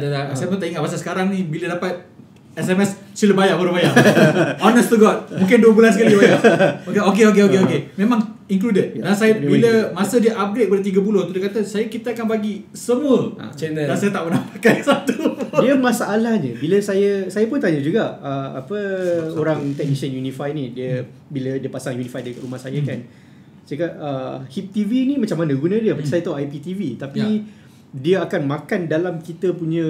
[SPEAKER 3] dah. Saya pun tak ingat pasal sekarang ni bila dapat SMS sila bayar baru bayar. Honest to God. Mungkin 2 bulan sekali bayar. Okay okay okay okay. okay. Memang included.
[SPEAKER 2] Ya,
[SPEAKER 3] Dan saya bila masa dia upgrade pada 30 tu dia kata saya kita akan bagi semua.
[SPEAKER 1] channel.
[SPEAKER 3] Dan saya tak pernah pakai satu.
[SPEAKER 2] Dia masalahnya bila saya saya pun tanya juga uh, apa orang technician Unify ni dia bila dia pasang Unify dekat rumah saya kan. Cakap uh, HIP TV ni macam mana guna dia? Macam saya tahu IPTV tapi
[SPEAKER 3] Ya.
[SPEAKER 2] dia akan makan dalam kita punya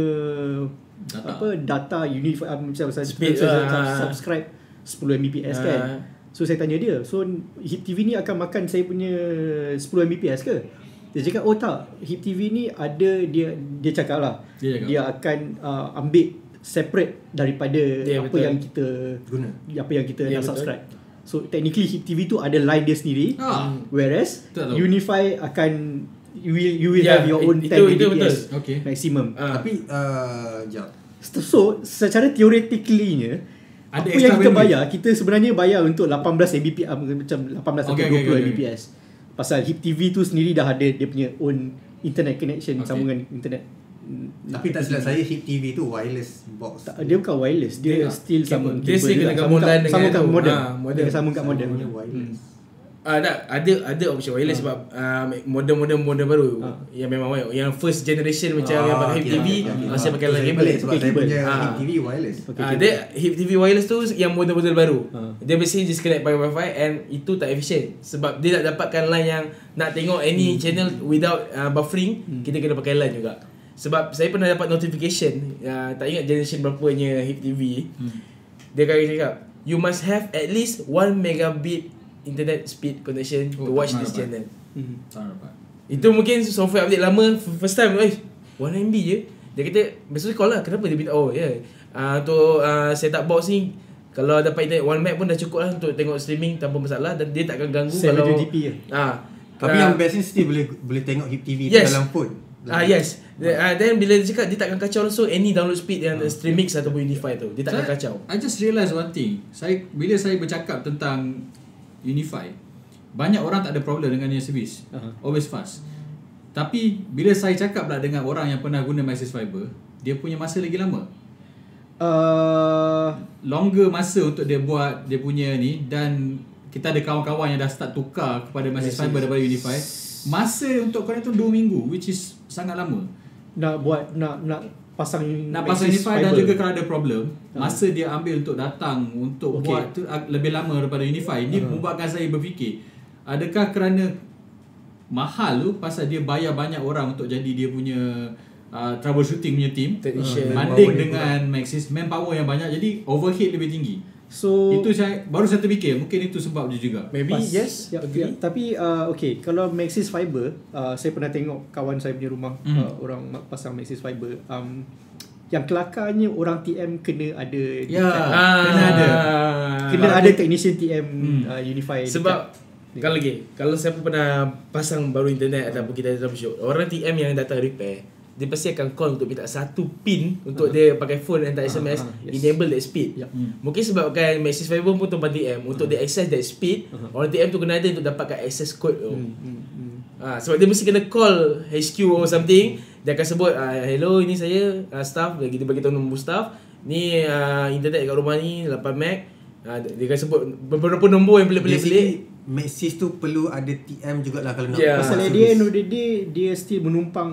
[SPEAKER 3] Data.
[SPEAKER 2] apa data Unify uh, macam saya
[SPEAKER 1] Speed,
[SPEAKER 2] saya
[SPEAKER 1] ah.
[SPEAKER 2] subscribe 10 Mbps kan.
[SPEAKER 1] Ah.
[SPEAKER 2] So saya tanya dia, so HIP TV ni akan makan saya punya 10 Mbps ke? Dia cakap, oh tak, HIP TV ni ada, dia dia cakap lah,
[SPEAKER 3] Dia cakap.
[SPEAKER 2] dia akan uh, ambil separate daripada
[SPEAKER 1] Ya,
[SPEAKER 2] apa
[SPEAKER 1] betul.
[SPEAKER 2] yang kita
[SPEAKER 4] Guna.
[SPEAKER 2] apa yang kita
[SPEAKER 1] Ya,
[SPEAKER 2] nak
[SPEAKER 1] betul.
[SPEAKER 2] subscribe. So technically HIP TV tu ada line dia sendiri,
[SPEAKER 3] Ah.
[SPEAKER 2] whereas. Unify akan you will you will
[SPEAKER 1] Ya,
[SPEAKER 2] have your own
[SPEAKER 1] itu-
[SPEAKER 2] 10
[SPEAKER 1] itu
[SPEAKER 2] Mbps
[SPEAKER 1] betul.
[SPEAKER 3] Okay.
[SPEAKER 2] maximum.
[SPEAKER 1] Ah.
[SPEAKER 4] Tapi uh, jap.
[SPEAKER 2] So secara teoretically-nya
[SPEAKER 3] Ada
[SPEAKER 2] apa
[SPEAKER 3] extra
[SPEAKER 2] yang kita
[SPEAKER 3] bandwidth.
[SPEAKER 2] bayar kita sebenarnya bayar untuk 18 Mbps ah, macam 18
[SPEAKER 3] Okay,
[SPEAKER 2] atau
[SPEAKER 3] okay,
[SPEAKER 2] 20
[SPEAKER 3] okay, okay.
[SPEAKER 2] Mbps. Pasal HIP TV tu sendiri dah ada dia punya own internet connection
[SPEAKER 3] Okay.
[SPEAKER 2] sambungan internet.
[SPEAKER 4] Tapi tak silap saya HIP TV tu wireless box.
[SPEAKER 2] tak, dia bukan wireless, dia
[SPEAKER 3] Dia
[SPEAKER 2] still sambung
[SPEAKER 1] Dia still kena
[SPEAKER 2] Sambung
[SPEAKER 1] modem
[SPEAKER 2] kat-
[SPEAKER 1] dengan
[SPEAKER 2] kat
[SPEAKER 1] tu.
[SPEAKER 2] modem.
[SPEAKER 1] Ah, modem.
[SPEAKER 2] Dia sambung kat modem.
[SPEAKER 4] Saya guna
[SPEAKER 1] Ah, tak, ada ada option wireless sebab uh, modem-modem modem baru
[SPEAKER 2] Ah.
[SPEAKER 1] yang memang wireless. yang first generation macam
[SPEAKER 4] Ah,
[SPEAKER 1] yang pakai
[SPEAKER 4] okay,
[SPEAKER 1] HIP TV
[SPEAKER 4] okay, okay.
[SPEAKER 1] ah, saya pakai line
[SPEAKER 4] saya
[SPEAKER 1] cable.
[SPEAKER 4] sebab
[SPEAKER 2] Okay,
[SPEAKER 4] saya punya
[SPEAKER 1] Ah.
[SPEAKER 4] HIP TV wireless.
[SPEAKER 2] Okay,
[SPEAKER 1] Ah,
[SPEAKER 2] cable.
[SPEAKER 1] dia HIP TV wireless tu yang model-model baru.
[SPEAKER 2] Ah.
[SPEAKER 1] Dia basically disconnect by wifi and itu tak efficient sebab dia nak dapatkan line yang nak tengok any channel without uh, buffering, kita kena pakai line juga. Sebab saya pernah dapat notification uh, Tak ingat generation berapanya HIP TV hmm. Dia akan cakap You must have at least 1 megabit internet speed connection
[SPEAKER 3] Oh,
[SPEAKER 1] To watch
[SPEAKER 3] tak
[SPEAKER 1] this
[SPEAKER 3] dapat.
[SPEAKER 1] channel
[SPEAKER 2] Hmm.
[SPEAKER 3] Tak dapat.
[SPEAKER 1] Itu mungkin software update lama First time Eh 1 MB je Dia kata Besok call lah Kenapa dia minta Oh ya yeah. uh, Untuk uh, set up box ni Kalau dapat internet 1 meg pun dah cukup lah Untuk tengok streaming Tanpa masalah Dan dia takkan ganggu
[SPEAKER 2] 720p
[SPEAKER 1] kalau
[SPEAKER 2] je.
[SPEAKER 1] Ah,
[SPEAKER 4] Tapi
[SPEAKER 1] ah,
[SPEAKER 4] yang best ni still boleh boleh tengok HIP TV
[SPEAKER 1] Yes.
[SPEAKER 4] dalam phone.
[SPEAKER 1] Ah yes. Then, uh, then bila dia cakap dia takkan kacau langsung any download speed yang
[SPEAKER 3] Ah.
[SPEAKER 1] stream mix ataupun Unify tu. Dia takkan
[SPEAKER 3] Saya-
[SPEAKER 1] kacau.
[SPEAKER 3] I just realise one thing. Saya bila saya bercakap tentang Unify, banyak orang tak ada problem dengan yang service.
[SPEAKER 2] Aha.
[SPEAKER 3] Always fast. Tapi bila saya cakap pula dengan orang yang pernah guna Maxis Fiber, dia punya masa lagi lama.
[SPEAKER 2] Uh,
[SPEAKER 3] Longer masa untuk dia buat dia punya ni dan kita ada kawan-kawan yang dah start tukar kepada Maxis Fiber daripada Unify. Masa untuk connect tu 2 minggu which is sangat lama.
[SPEAKER 2] nak buat nak nak pasang
[SPEAKER 3] Nak pasang Unify dan
[SPEAKER 2] fiber.
[SPEAKER 3] juga kalau ada problem Masa dia ambil untuk datang Untuk
[SPEAKER 2] Okay.
[SPEAKER 3] buat tu lebih lama daripada Unify Ini
[SPEAKER 2] Uh-huh.
[SPEAKER 3] membuatkan saya berfikir Adakah kerana Mahal tu Pasal dia bayar banyak orang Untuk jadi dia punya uh, Troubleshooting punya team uh, Banding dengan Maxis Manpower yang banyak Jadi overhead lebih tinggi
[SPEAKER 2] So
[SPEAKER 3] Itu saya Baru saya terfikir Mungkin itu sebab dia juga
[SPEAKER 1] Maybe
[SPEAKER 2] Pas.
[SPEAKER 1] yes.
[SPEAKER 2] Ya,
[SPEAKER 1] agree.
[SPEAKER 2] ya. Tapi uh, okay, kalau Maxis Fiber, uh, saya pernah tengok kawan saya punya rumah
[SPEAKER 3] Mhm.
[SPEAKER 2] uh, orang pasang Maxis Fiber. Um, yang kelakarnya orang TM kena ada
[SPEAKER 3] Ya
[SPEAKER 1] Ah,
[SPEAKER 3] Kena ada
[SPEAKER 2] kena ada technician TM
[SPEAKER 3] Hmm.
[SPEAKER 2] uh, Unify
[SPEAKER 1] Sebab
[SPEAKER 2] dekat-
[SPEAKER 1] kalau lagi kalau siapa pernah pasang baru internet ataupun kita ada troubleshoot, orang TM yang datang repair, dia pasti akan call untuk minta satu pin untuk dia pakai phone hantar SMS
[SPEAKER 2] ah, yes.
[SPEAKER 1] enable that speed.
[SPEAKER 2] Ya.
[SPEAKER 3] Hmm.
[SPEAKER 1] Mungkin sebabkan Maxis Fiber pun tumpang TM untuk dia access that speed, orang TM tu kena ada untuk dapatkan access code tu.
[SPEAKER 2] Hmm, hmm, hmm.
[SPEAKER 1] Ah, sebab dia mesti kena call HQ or something Dia akan sebut ah, Hello ini saya ah, Staff Kita bagi tahu nombor staff Ni ah, internet kat rumah ni 8 meg ah, Dia akan sebut Beberapa nombor yang pelik-pelik
[SPEAKER 4] Maxis tu perlu ada TM jugalah kalau nak
[SPEAKER 1] Yeah.
[SPEAKER 2] Pasal at the end
[SPEAKER 4] service.
[SPEAKER 2] of the day Dia still menumpang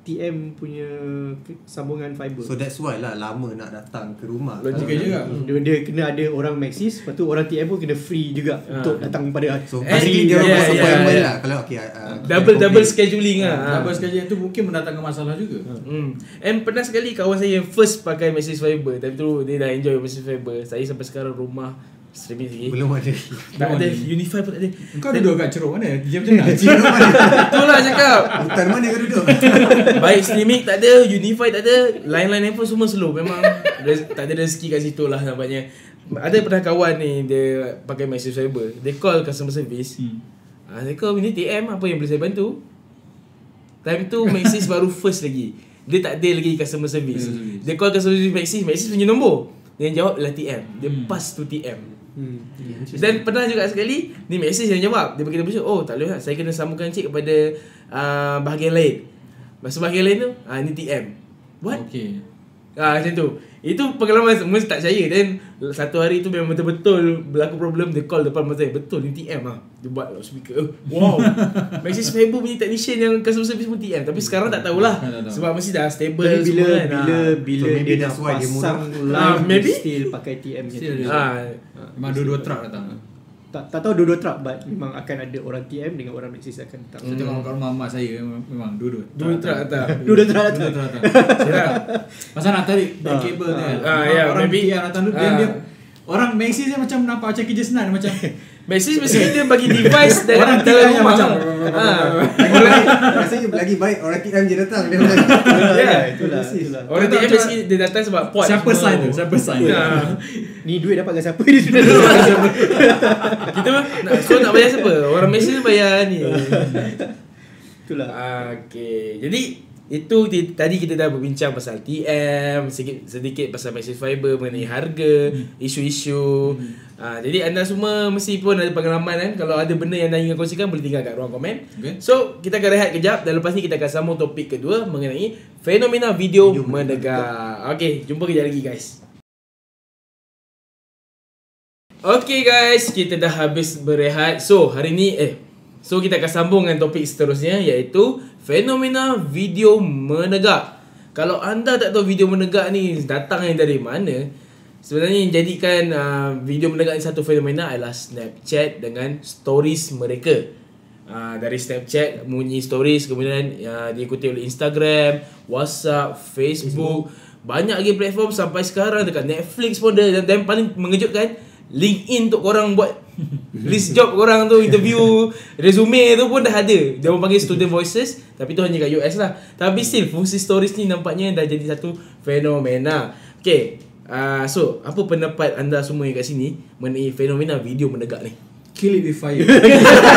[SPEAKER 2] TM punya sambungan fiber
[SPEAKER 4] So that's why lah lama nak datang ke rumah.
[SPEAKER 1] Logik
[SPEAKER 3] juga
[SPEAKER 2] dia, dia kena ada orang Maxis Lepas tu orang TM pun kena free juga
[SPEAKER 1] Ah.
[SPEAKER 2] Untuk datang pada
[SPEAKER 4] So basically dia
[SPEAKER 1] yeah,
[SPEAKER 4] orang buat
[SPEAKER 1] yeah,
[SPEAKER 4] appointment
[SPEAKER 1] yeah.
[SPEAKER 4] lah kalau okay. Uh,
[SPEAKER 1] Double double scheduling ah.
[SPEAKER 3] Double schedule tu mungkin mendatangkan masalah juga
[SPEAKER 1] Hmm. And pernah sekali kawan saya yang first pakai Maxis Fiber Time tu dia dah enjoy Maxis Fiber Saya sampai sekarang rumah streaming lagi
[SPEAKER 4] Belum ada.
[SPEAKER 1] Tak ada. Unify pun tak ada
[SPEAKER 3] Kau duduk kat ceruk mana? Diam macam mana?
[SPEAKER 1] Itulah cakap
[SPEAKER 4] Hutan mana kau duduk?
[SPEAKER 1] Baik streaming tak ada Unify tak ada Line-line handphone semua slow Memang tak ada rezeki kat situ lah nampaknya Ada pernah kawan ni Dia pakai Maxis Fiber Dia call customer service
[SPEAKER 3] Hmm.
[SPEAKER 1] Ah, Saya call ini TM Apa yang boleh saya bantu Time tu Maxis baru first lagi Dia tak ada lagi customer service
[SPEAKER 3] Customer service.
[SPEAKER 1] Dia call customer service Maxis Maxis punya nombor Dia jawab lah TM Dia
[SPEAKER 3] Hmm.
[SPEAKER 1] pass to TM
[SPEAKER 2] Hmm.
[SPEAKER 1] dan pernah juga sekali Ni mesej yang jawab. Dia bagi dia Oh tak boleh lah. Saya kena sambungkan cik kepada uh, Bahagian lain. Masa bahagian lain tu ah, Ni TM What?
[SPEAKER 3] Okay
[SPEAKER 1] Ah macam tu. Itu pengalaman semua tak percaya. Then Satu hari tu memang betul-betul Berlaku problem Dia call depan mata saya. Betul ni TM lah Dia buat loudspeaker Eh, Wow. Maxis Fiber punya technician Yang customer service pun TM Tapi sekarang tak tahulah. Sebab mesti dah stable
[SPEAKER 2] Tapi bila
[SPEAKER 1] semua kan.
[SPEAKER 2] bila
[SPEAKER 1] Ah.
[SPEAKER 2] bila
[SPEAKER 4] So,
[SPEAKER 2] dia
[SPEAKER 4] dia
[SPEAKER 2] pasang
[SPEAKER 1] Ah,
[SPEAKER 2] line
[SPEAKER 1] maybe.
[SPEAKER 2] still pakai TM.
[SPEAKER 3] Still dia-
[SPEAKER 1] Ah,
[SPEAKER 3] Memang dua-dua truck datang.
[SPEAKER 2] Tak tak tahu dua-dua truck but memang akan ada orang TM dengan orang Maxis akan datang.
[SPEAKER 3] Saya tengok rumah mak saya memang, dua-dua
[SPEAKER 1] Dua truck atas
[SPEAKER 2] Dua-dua truck
[SPEAKER 3] Dua
[SPEAKER 2] datang.
[SPEAKER 3] truck datang. Pasal nak tarik tu kan.
[SPEAKER 1] Ah,
[SPEAKER 3] Orang-
[SPEAKER 1] ya,
[SPEAKER 3] PM datang tu Dia
[SPEAKER 1] ah.
[SPEAKER 3] dia Orang Maxis dia macam nampak macam kerja senang Macam
[SPEAKER 1] Maxis mesti dia bagi device dalam
[SPEAKER 3] Orang
[SPEAKER 1] dalam rumah
[SPEAKER 3] macam
[SPEAKER 1] Ah.
[SPEAKER 4] Lagi baik, rasanya lagi baik orang TM je datang dia.
[SPEAKER 1] Ya,
[SPEAKER 2] itulah, itulah.
[SPEAKER 1] Orang TM mesti dia datang sebab pot
[SPEAKER 3] Siapa sign tu Siapa sign
[SPEAKER 1] Ah.
[SPEAKER 2] Ni duit dapat kat siapa ni?
[SPEAKER 1] Kita nak so nak bayar siapa? Orang Malaysia bayar ni.
[SPEAKER 2] Itulah.
[SPEAKER 1] Ah, okay. Jadi itu di, tadi kita dah berbincang pasal TM, sedikit sedikit pasal Maxis Fiber mengenai harga, isu-isu. Ah, jadi anda semua mesti pun ada pengalaman kan. Kalau ada benda yang anda ingin kongsikan boleh tinggal kat ruang komen.
[SPEAKER 3] Okay.
[SPEAKER 1] So, kita akan rehat kejap dan lepas ni kita akan sambung topik kedua mengenai fenomena video,
[SPEAKER 4] Video
[SPEAKER 1] menegak. Okay, jumpa kejap lagi guys. Okay guys, kita dah habis berehat. So, hari ni eh so kita akan sambung dengan topik seterusnya iaitu fenomena video menegak. Kalau anda tak tahu video menegak ni datangnya dari mana, sebenarnya yang jadikan uh, video menegak ni satu fenomena adalah Snapchat dengan stories mereka. uh, dari Snapchat bunyi stories kemudian uh, diikuti oleh Instagram, WhatsApp, Facebook, banyak lagi platform sampai sekarang dekat Netflix pun ada. Dan, dan paling mengejutkan LinkedIn untuk korang buat list job korang tu interview resume tu pun dah ada. Dia orang panggil student voices tapi tu hanya kat US lah. Tapi still fungsi stories ni nampaknya dah jadi satu fenomena. Okay uh, so apa pendapat anda semua yang kat sini mengenai fenomena video menegak ni
[SPEAKER 3] Kill it with fire.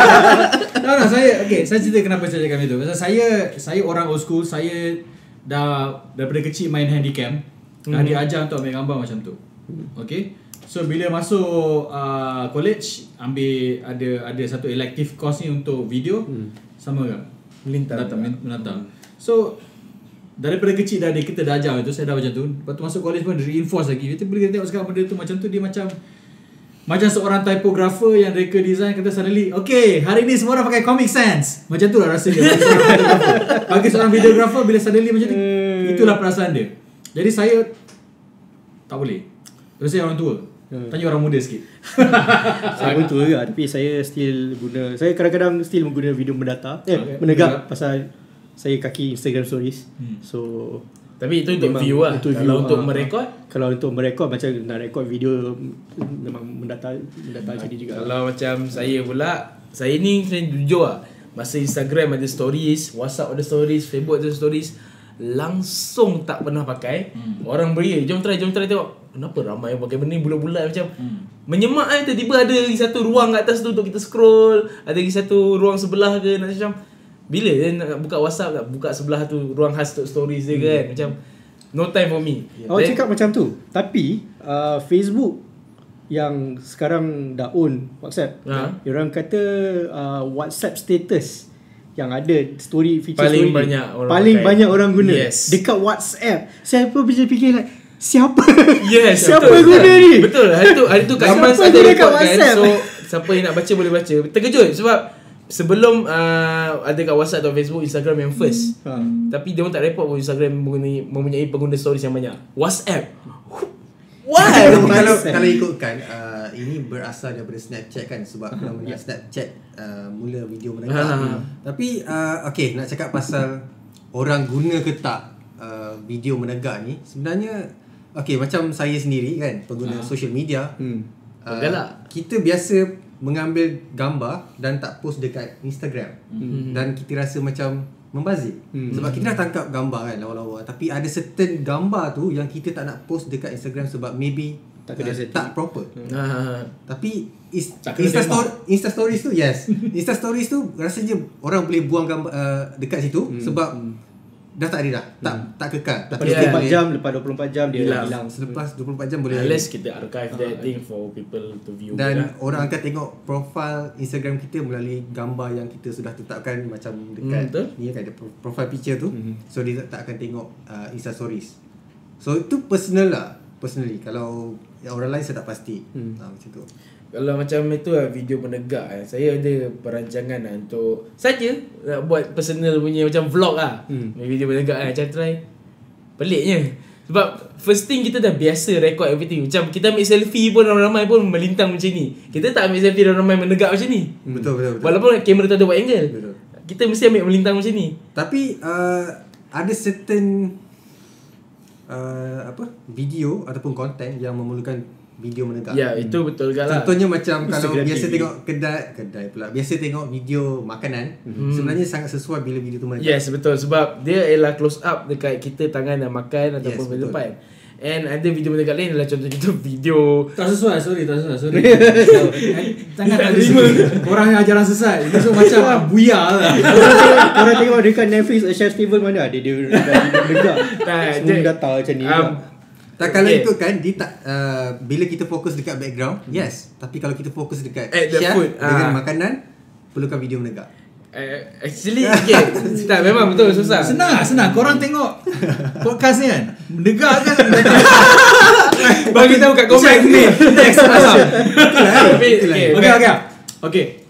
[SPEAKER 3] no, no, saya okay, saya cerita kenapa saya cakap itu. Pasal saya saya orang old school, saya dah daripada kecil main handycam. Dah
[SPEAKER 1] Hmm.
[SPEAKER 3] diajar untuk ambil gambar macam tu. Okay. So bila masuk uh, college ambil ada ada satu elective course ni untuk video sama ke?
[SPEAKER 1] Melintang
[SPEAKER 3] menatang. So daripada kecil dah ada kita dah ajar itu saya dah macam tu. Lepas tu masuk college pun reinforce lagi. Kita boleh tengok sekarang benda tu macam tu dia macam macam seorang typographer yang reka design kata suddenly Okay hari ni semua orang pakai Comic Sans Macam tu lah rasa dia bagi seorang. Bagi seorang videographer bila suddenly macam ni Itulah perasaan dia Jadi saya Tak boleh Terus saya orang tua Tanya orang muda sikit
[SPEAKER 2] Saya pun tua juga Tapi saya still guna Saya kadang-kadang still mengguna video mendata Eh
[SPEAKER 3] Okay,
[SPEAKER 2] menegak
[SPEAKER 3] menegak.
[SPEAKER 2] Pasal Saya kaki Instagram stories.
[SPEAKER 3] Hmm.
[SPEAKER 2] So
[SPEAKER 1] tapi itu untuk
[SPEAKER 2] Memang
[SPEAKER 1] view lah.
[SPEAKER 2] untuk
[SPEAKER 1] kalau
[SPEAKER 2] view,
[SPEAKER 1] untuk
[SPEAKER 2] ah,
[SPEAKER 1] merekod?
[SPEAKER 2] Kalau untuk merekod Macam nak rekod video Memang mendata Mendata macam ni juga.
[SPEAKER 1] Kalau macam saya pula Saya ni saya jujur lah. Masa Instagram ada stories Whatsapp ada stories Facebook ada stories Langsung tak pernah pakai. Hmm. Orang beri Jom try jom try tengok Kenapa ramai yang pakai benda ni bulat-bulat? Macam hmm. Menyemak kan Tiba-tiba ada lagi satu ruang kat atas tu Untuk kita scroll Ada lagi satu ruang sebelah ke nak Macam Bila? Dia nak buka Whatsapp nak Buka sebelah tu Ruang khas untuk stories dia kan? Macam No time for me.
[SPEAKER 2] Awak
[SPEAKER 1] Then-
[SPEAKER 2] cakap macam tu. Tapi uh, Facebook Yang sekarang dah own WhatsApp
[SPEAKER 1] Ha.
[SPEAKER 2] Orang kata uh, WhatsApp status Yang ada story feature
[SPEAKER 1] Paling
[SPEAKER 2] story
[SPEAKER 1] banyak orang
[SPEAKER 2] Paling
[SPEAKER 1] pakai.
[SPEAKER 2] banyak orang guna.
[SPEAKER 1] Yes.
[SPEAKER 2] Dekat WhatsApp. Saya pun bisa fikir like Siapa?
[SPEAKER 1] Yes
[SPEAKER 2] Siapa
[SPEAKER 1] betul.
[SPEAKER 2] guna ni?
[SPEAKER 1] Betul. Hari tu Hari tu Kak
[SPEAKER 2] Siapa
[SPEAKER 1] ada
[SPEAKER 2] kat
[SPEAKER 1] record kan
[SPEAKER 2] WhatsApp?
[SPEAKER 1] So siapa yang nak baca boleh baca. Terkejut sebab Sebelum uh, Ada kat WhatsApp atau Facebook Instagram yang first
[SPEAKER 2] ha.
[SPEAKER 1] Tapi dia pun tak report pun Instagram mempunyai, mempunyai pengguna stories yang banyak WhatsApp Why?
[SPEAKER 4] Kalau, kalau, kalau ikutkan uh, Ini berasal daripada Snapchat kan Sebab namanya Snapchat uh, Mula video menegak
[SPEAKER 1] Ha.
[SPEAKER 4] Tapi uh, Okay nak cakap pasal Orang guna ke tak uh, Video menegak ni Sebenarnya Okay macam saya sendiri kan Pengguna social media
[SPEAKER 2] hmm.
[SPEAKER 4] uh,
[SPEAKER 1] Galak.
[SPEAKER 4] Kita biasa Mengambil gambar Dan tak post dekat Instagram. Dan kita rasa macam Membazir. Sebab kita dah tangkap gambar kan Lawa-lawa Tapi ada certain gambar tu Yang kita tak nak post dekat Instagram Sebab maybe
[SPEAKER 2] Tak kena
[SPEAKER 4] uh. Tak proper.
[SPEAKER 1] Ha.
[SPEAKER 4] tapi is,
[SPEAKER 3] Tak kena
[SPEAKER 4] Insta, story, Insta stories tu yes. Insta stories tu rasanya orang boleh buang gambar uh, dekat situ hmm. sebab hmm. Dah tak ada dah? Tak tak kekal?
[SPEAKER 2] Lepas
[SPEAKER 4] tapi
[SPEAKER 1] Yeah.
[SPEAKER 2] 24 jam Lepas 24 jam Dia
[SPEAKER 1] Hilang.
[SPEAKER 2] hilang,
[SPEAKER 4] selepas 24 jam boleh
[SPEAKER 1] Unless kita archive that thing For people to view
[SPEAKER 4] dan
[SPEAKER 1] lah.
[SPEAKER 4] orang akan tengok profile Instagram kita melalui gambar yang kita sudah tetapkan macam dekat
[SPEAKER 1] Hmm,
[SPEAKER 4] ni kan ada pro- profile picture tu.
[SPEAKER 2] Hmm.
[SPEAKER 4] so dia tak akan tengok uh, Insta stories. So itu personal lah. Personally. Kalau orang lain saya tak pasti.
[SPEAKER 2] Hmm.
[SPEAKER 4] ha, macam tu
[SPEAKER 1] Kalau macam itu lah video menegak eh. Saya ada perancangan lah untuk Saja nak buat personal punya macam vlog lah.
[SPEAKER 2] Hmm.
[SPEAKER 1] Video menegak lah. Macam try. Peliknya. Sebab first thing kita dah biasa record everything. Macam kita ambil selfie pun ramai-ramai pun melintang macam ni. Kita tak ambil selfie ramai menegak macam ni.
[SPEAKER 4] Betul betul betul.
[SPEAKER 1] Walaupun kamera tu ada buat angle.
[SPEAKER 4] Betul.
[SPEAKER 1] Kita mesti ambil melintang macam ni.
[SPEAKER 4] Tapi uh, ada certain uh, apa? Video ataupun konten yang memerlukan video menegak.
[SPEAKER 1] Ya itu betul juga lah
[SPEAKER 4] Contohnya macam kalau
[SPEAKER 2] Instagram
[SPEAKER 4] biasa
[SPEAKER 2] TV.
[SPEAKER 4] tengok kedai kedai pula. Biasa tengok video makanan,
[SPEAKER 1] Mhm.
[SPEAKER 4] sebenarnya sangat sesuai bila video tu menegak.
[SPEAKER 1] Yes betul sebab dia ialah close up dekat kita tangan dan makan ataupun
[SPEAKER 4] Yes,
[SPEAKER 1] depan. And ada video mendekat lain adalah contoh-contoh video
[SPEAKER 3] Tak sesuai sorry tak sesuai sorry Jangan tak terima Korang yang ajaran sesat Ini semua macam Buya lah
[SPEAKER 2] Orang tengok, orang tengok dekat Netflix A Chef's Table mana ada dia dah menegak.
[SPEAKER 1] Tak,
[SPEAKER 2] Semua
[SPEAKER 1] dia-
[SPEAKER 2] data macam ni.
[SPEAKER 1] um,
[SPEAKER 2] Um,
[SPEAKER 4] Tak kalau
[SPEAKER 1] Okay.
[SPEAKER 4] ikutkan dia tak uh, bila kita fokus dekat background, yes. Tapi kalau kita fokus dekat
[SPEAKER 1] At the
[SPEAKER 4] chef
[SPEAKER 1] food,
[SPEAKER 4] dengan
[SPEAKER 1] ah.
[SPEAKER 4] makanan, perlukan video menegak.
[SPEAKER 1] uh, Actually okay. Tak memang betul susah.
[SPEAKER 3] Senang lah senang. Korang tengok Podcast ni kan Menegak kan?
[SPEAKER 1] Bagi tahu kat komen. Ni.
[SPEAKER 3] Next Asam
[SPEAKER 1] Tapi
[SPEAKER 4] Itulah.
[SPEAKER 1] okay,
[SPEAKER 3] Okay okay Okay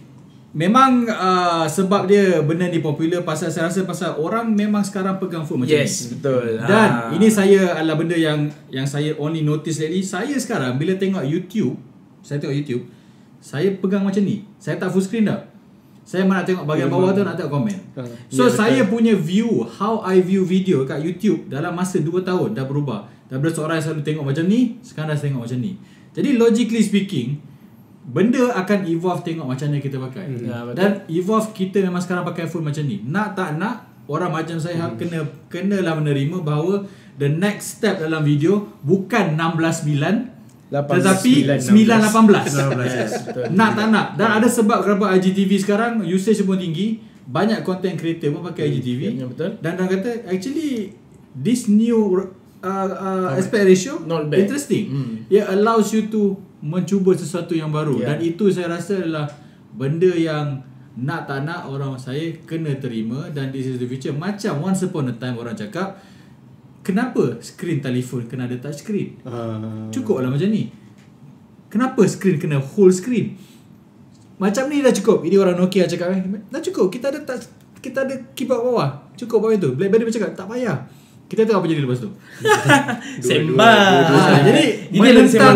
[SPEAKER 3] Memang uh, sebab dia benda ni popular pasal saya rasa pasal orang memang sekarang pegang phone macam
[SPEAKER 1] Yes
[SPEAKER 3] ni.
[SPEAKER 1] betul
[SPEAKER 3] Dan
[SPEAKER 1] Ah.
[SPEAKER 3] ini saya adalah benda yang yang saya only notice lately. Saya sekarang bila tengok YouTube, saya tengok YouTube, saya pegang macam ni. Saya tak full screen dah. Saya mana nak tengok bahagian bawah tu nak tengok komen.
[SPEAKER 2] Ha.
[SPEAKER 3] So saya punya view how I view video kat YouTube dalam masa 2 tahun dah berubah. Daripada seorang yang selalu tengok macam ni, sekarang dah tengok macam ni. Jadi logically speaking, benda akan evolve tengok macam mana kita pakai.
[SPEAKER 1] Ya, betul.
[SPEAKER 3] Dan evolve kita memang sekarang pakai phone macam ni. Nak tak nak orang macam saya hmm. kena kenalah menerima bahawa the next step dalam video bukan 16:9
[SPEAKER 1] Lapan-
[SPEAKER 3] tetapi 918.
[SPEAKER 4] 19.
[SPEAKER 1] Yes, betul.
[SPEAKER 3] nak tak nak. Dan ada sebab kenapa IGTV sekarang usage pun tinggi. Banyak content creator pun pakai IGTV.
[SPEAKER 1] Ya, betul.
[SPEAKER 3] Dan orang kata actually this new uh, uh, aspect ratio?
[SPEAKER 1] Not bad.
[SPEAKER 3] interesting.
[SPEAKER 1] Hmm.
[SPEAKER 3] It allows you to mencuba sesuatu yang baru.
[SPEAKER 1] Yeah.
[SPEAKER 3] dan itu saya rasa adalah benda yang nak tak nak orang saya kena terima. Dan this is the future. Macam once upon a time orang cakap kenapa screen telefon kena ada touch screen?
[SPEAKER 2] Ah.
[SPEAKER 3] Cukup lah macam ni. Kenapa screen kena whole screen? Macam ni dah cukup. Ini orang Nokia cakap eh Dah cukup. Kita ada touch Kita ada keyboard bawah. Cukup bawah itu Blackberry pun cakap Tak payah Kita tengok apa jadi lepas tu
[SPEAKER 1] Sembang.
[SPEAKER 3] Jadi menentang,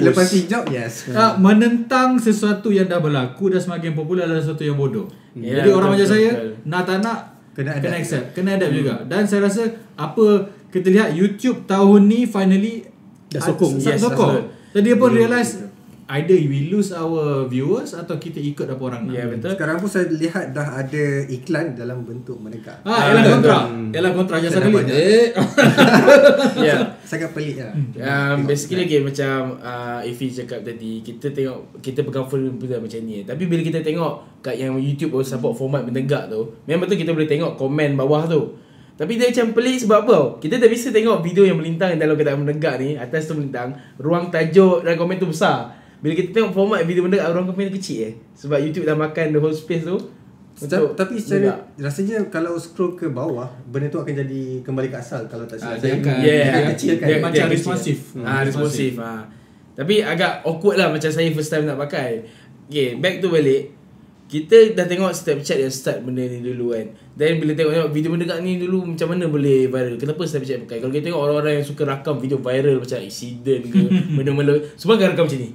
[SPEAKER 4] Lepas hijab, yes.
[SPEAKER 3] ah, menentang sesuatu yang dah berlaku Dan semakin popular adalah sesuatu yang bodoh
[SPEAKER 1] Ya,
[SPEAKER 3] Jadi orang
[SPEAKER 1] betul,
[SPEAKER 3] macam saya
[SPEAKER 1] betul.
[SPEAKER 3] Nak tak nak
[SPEAKER 4] Kena
[SPEAKER 3] kena
[SPEAKER 4] adapt.
[SPEAKER 3] accept Kena adapt juga Dan saya rasa Apa Kita lihat YouTube tahun ni Finally
[SPEAKER 2] Dah sokong.
[SPEAKER 3] Dah
[SPEAKER 1] Yes,
[SPEAKER 3] sokong. Jadi dia pun realise Either we lose our viewers Atau kita ikut apa orang nak.
[SPEAKER 1] Ya, betul.
[SPEAKER 4] Sekarang pun saya lihat dah ada iklan dalam bentuk menegak.
[SPEAKER 3] Ah, ialah kontra. Ialah kontra Jangan
[SPEAKER 4] Saya
[SPEAKER 3] kali
[SPEAKER 4] nampak
[SPEAKER 3] Eh
[SPEAKER 1] Ya.
[SPEAKER 4] Sangat pelik lah.
[SPEAKER 1] Um, basically okay, macam uh, Ifi cakap tadi Kita tengok Kita pegang phone pun dah macam ni Tapi bila kita tengok Kat yang YouTube oh, support format menegak tu Memang betul kita boleh tengok komen bawah tu. Tapi dia macam pelik sebab apa? Kita dah biasa tengok video yang melintang Dalam keadaan menegak ni Atas tu melintang Ruang tajuk dan komen tu besar Bila kita tengok format video Ruang komen tu kecil eh Sebab YouTube dah makan the whole space tu
[SPEAKER 4] Secara, tapi secara
[SPEAKER 1] menegak.
[SPEAKER 4] rasanya kalau scroll ke bawah benda tu akan jadi kembali ke asal kalau tak
[SPEAKER 3] Ah,
[SPEAKER 4] silap
[SPEAKER 3] dia
[SPEAKER 4] saya.
[SPEAKER 3] akan-
[SPEAKER 1] Yeah,
[SPEAKER 4] dia kecil kan.
[SPEAKER 3] dia macam
[SPEAKER 1] kecil.
[SPEAKER 3] responsif.
[SPEAKER 1] Hmm. Ah, responsif. Ah. Tapi agak awkward lah macam saya first time nak pakai. Okay, back tu balik. Kita dah tengok Snapchat yang start benda ni dulu kan. Dan bila tengok video mendekat ni dulu macam mana boleh viral. Kenapa Snapchat pakai? Kalau kita tengok orang-orang yang suka rakam video viral macam accident ke, benda-benda. Semua akan rakam macam ni.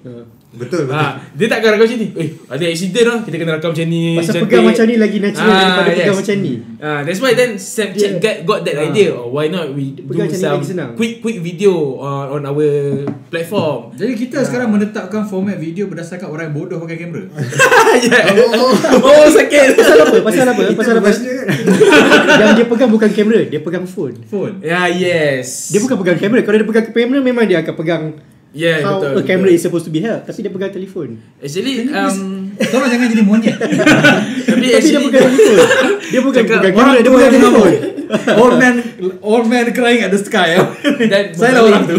[SPEAKER 4] Betul betul.
[SPEAKER 1] Ha, dia tak akan rakam macam ni. Eh, ada accident lah. Kita kena rakam macam ni.
[SPEAKER 2] Pasal
[SPEAKER 1] cantik.
[SPEAKER 2] pegang macam ni lagi natural
[SPEAKER 1] Ah,
[SPEAKER 2] daripada pegang
[SPEAKER 1] yes.
[SPEAKER 2] macam ni.
[SPEAKER 1] Ah, that's why then Snapchat
[SPEAKER 2] Dia-
[SPEAKER 1] got, got that
[SPEAKER 2] Ah.
[SPEAKER 1] idea. Oh, why not we do
[SPEAKER 2] Pegang ni
[SPEAKER 1] some quick quick video on, on our platform.
[SPEAKER 3] Jadi kita sekarang menetapkan format video berdasarkan orang yang bodoh pakai kamera.
[SPEAKER 1] yeah. oh, sakit.
[SPEAKER 2] Pasal apa? Pasal apa?
[SPEAKER 4] Itu
[SPEAKER 2] Pasal apa? Yang dia pegang bukan kamera, dia pegang phone.
[SPEAKER 3] Phone.
[SPEAKER 1] Yeah, yes.
[SPEAKER 2] Dia bukan pegang kamera. Kalau dia pegang kamera memang dia akan pegang
[SPEAKER 1] Yeah,
[SPEAKER 2] how
[SPEAKER 1] betul,
[SPEAKER 2] a camera
[SPEAKER 1] betul.
[SPEAKER 2] is supposed to be held. Tapi dia pegang telefon.
[SPEAKER 1] Actually, um,
[SPEAKER 3] Tolong jangan jadi monyet.
[SPEAKER 1] tapi
[SPEAKER 2] Tapi dia pegang telefon. Dia bukan
[SPEAKER 1] Cakap
[SPEAKER 2] pegang
[SPEAKER 3] orang
[SPEAKER 2] kamera, dia
[SPEAKER 3] tu
[SPEAKER 2] pegang telefon.
[SPEAKER 3] old man old man crying at the sky.
[SPEAKER 1] dan
[SPEAKER 3] Saya lah orang tu.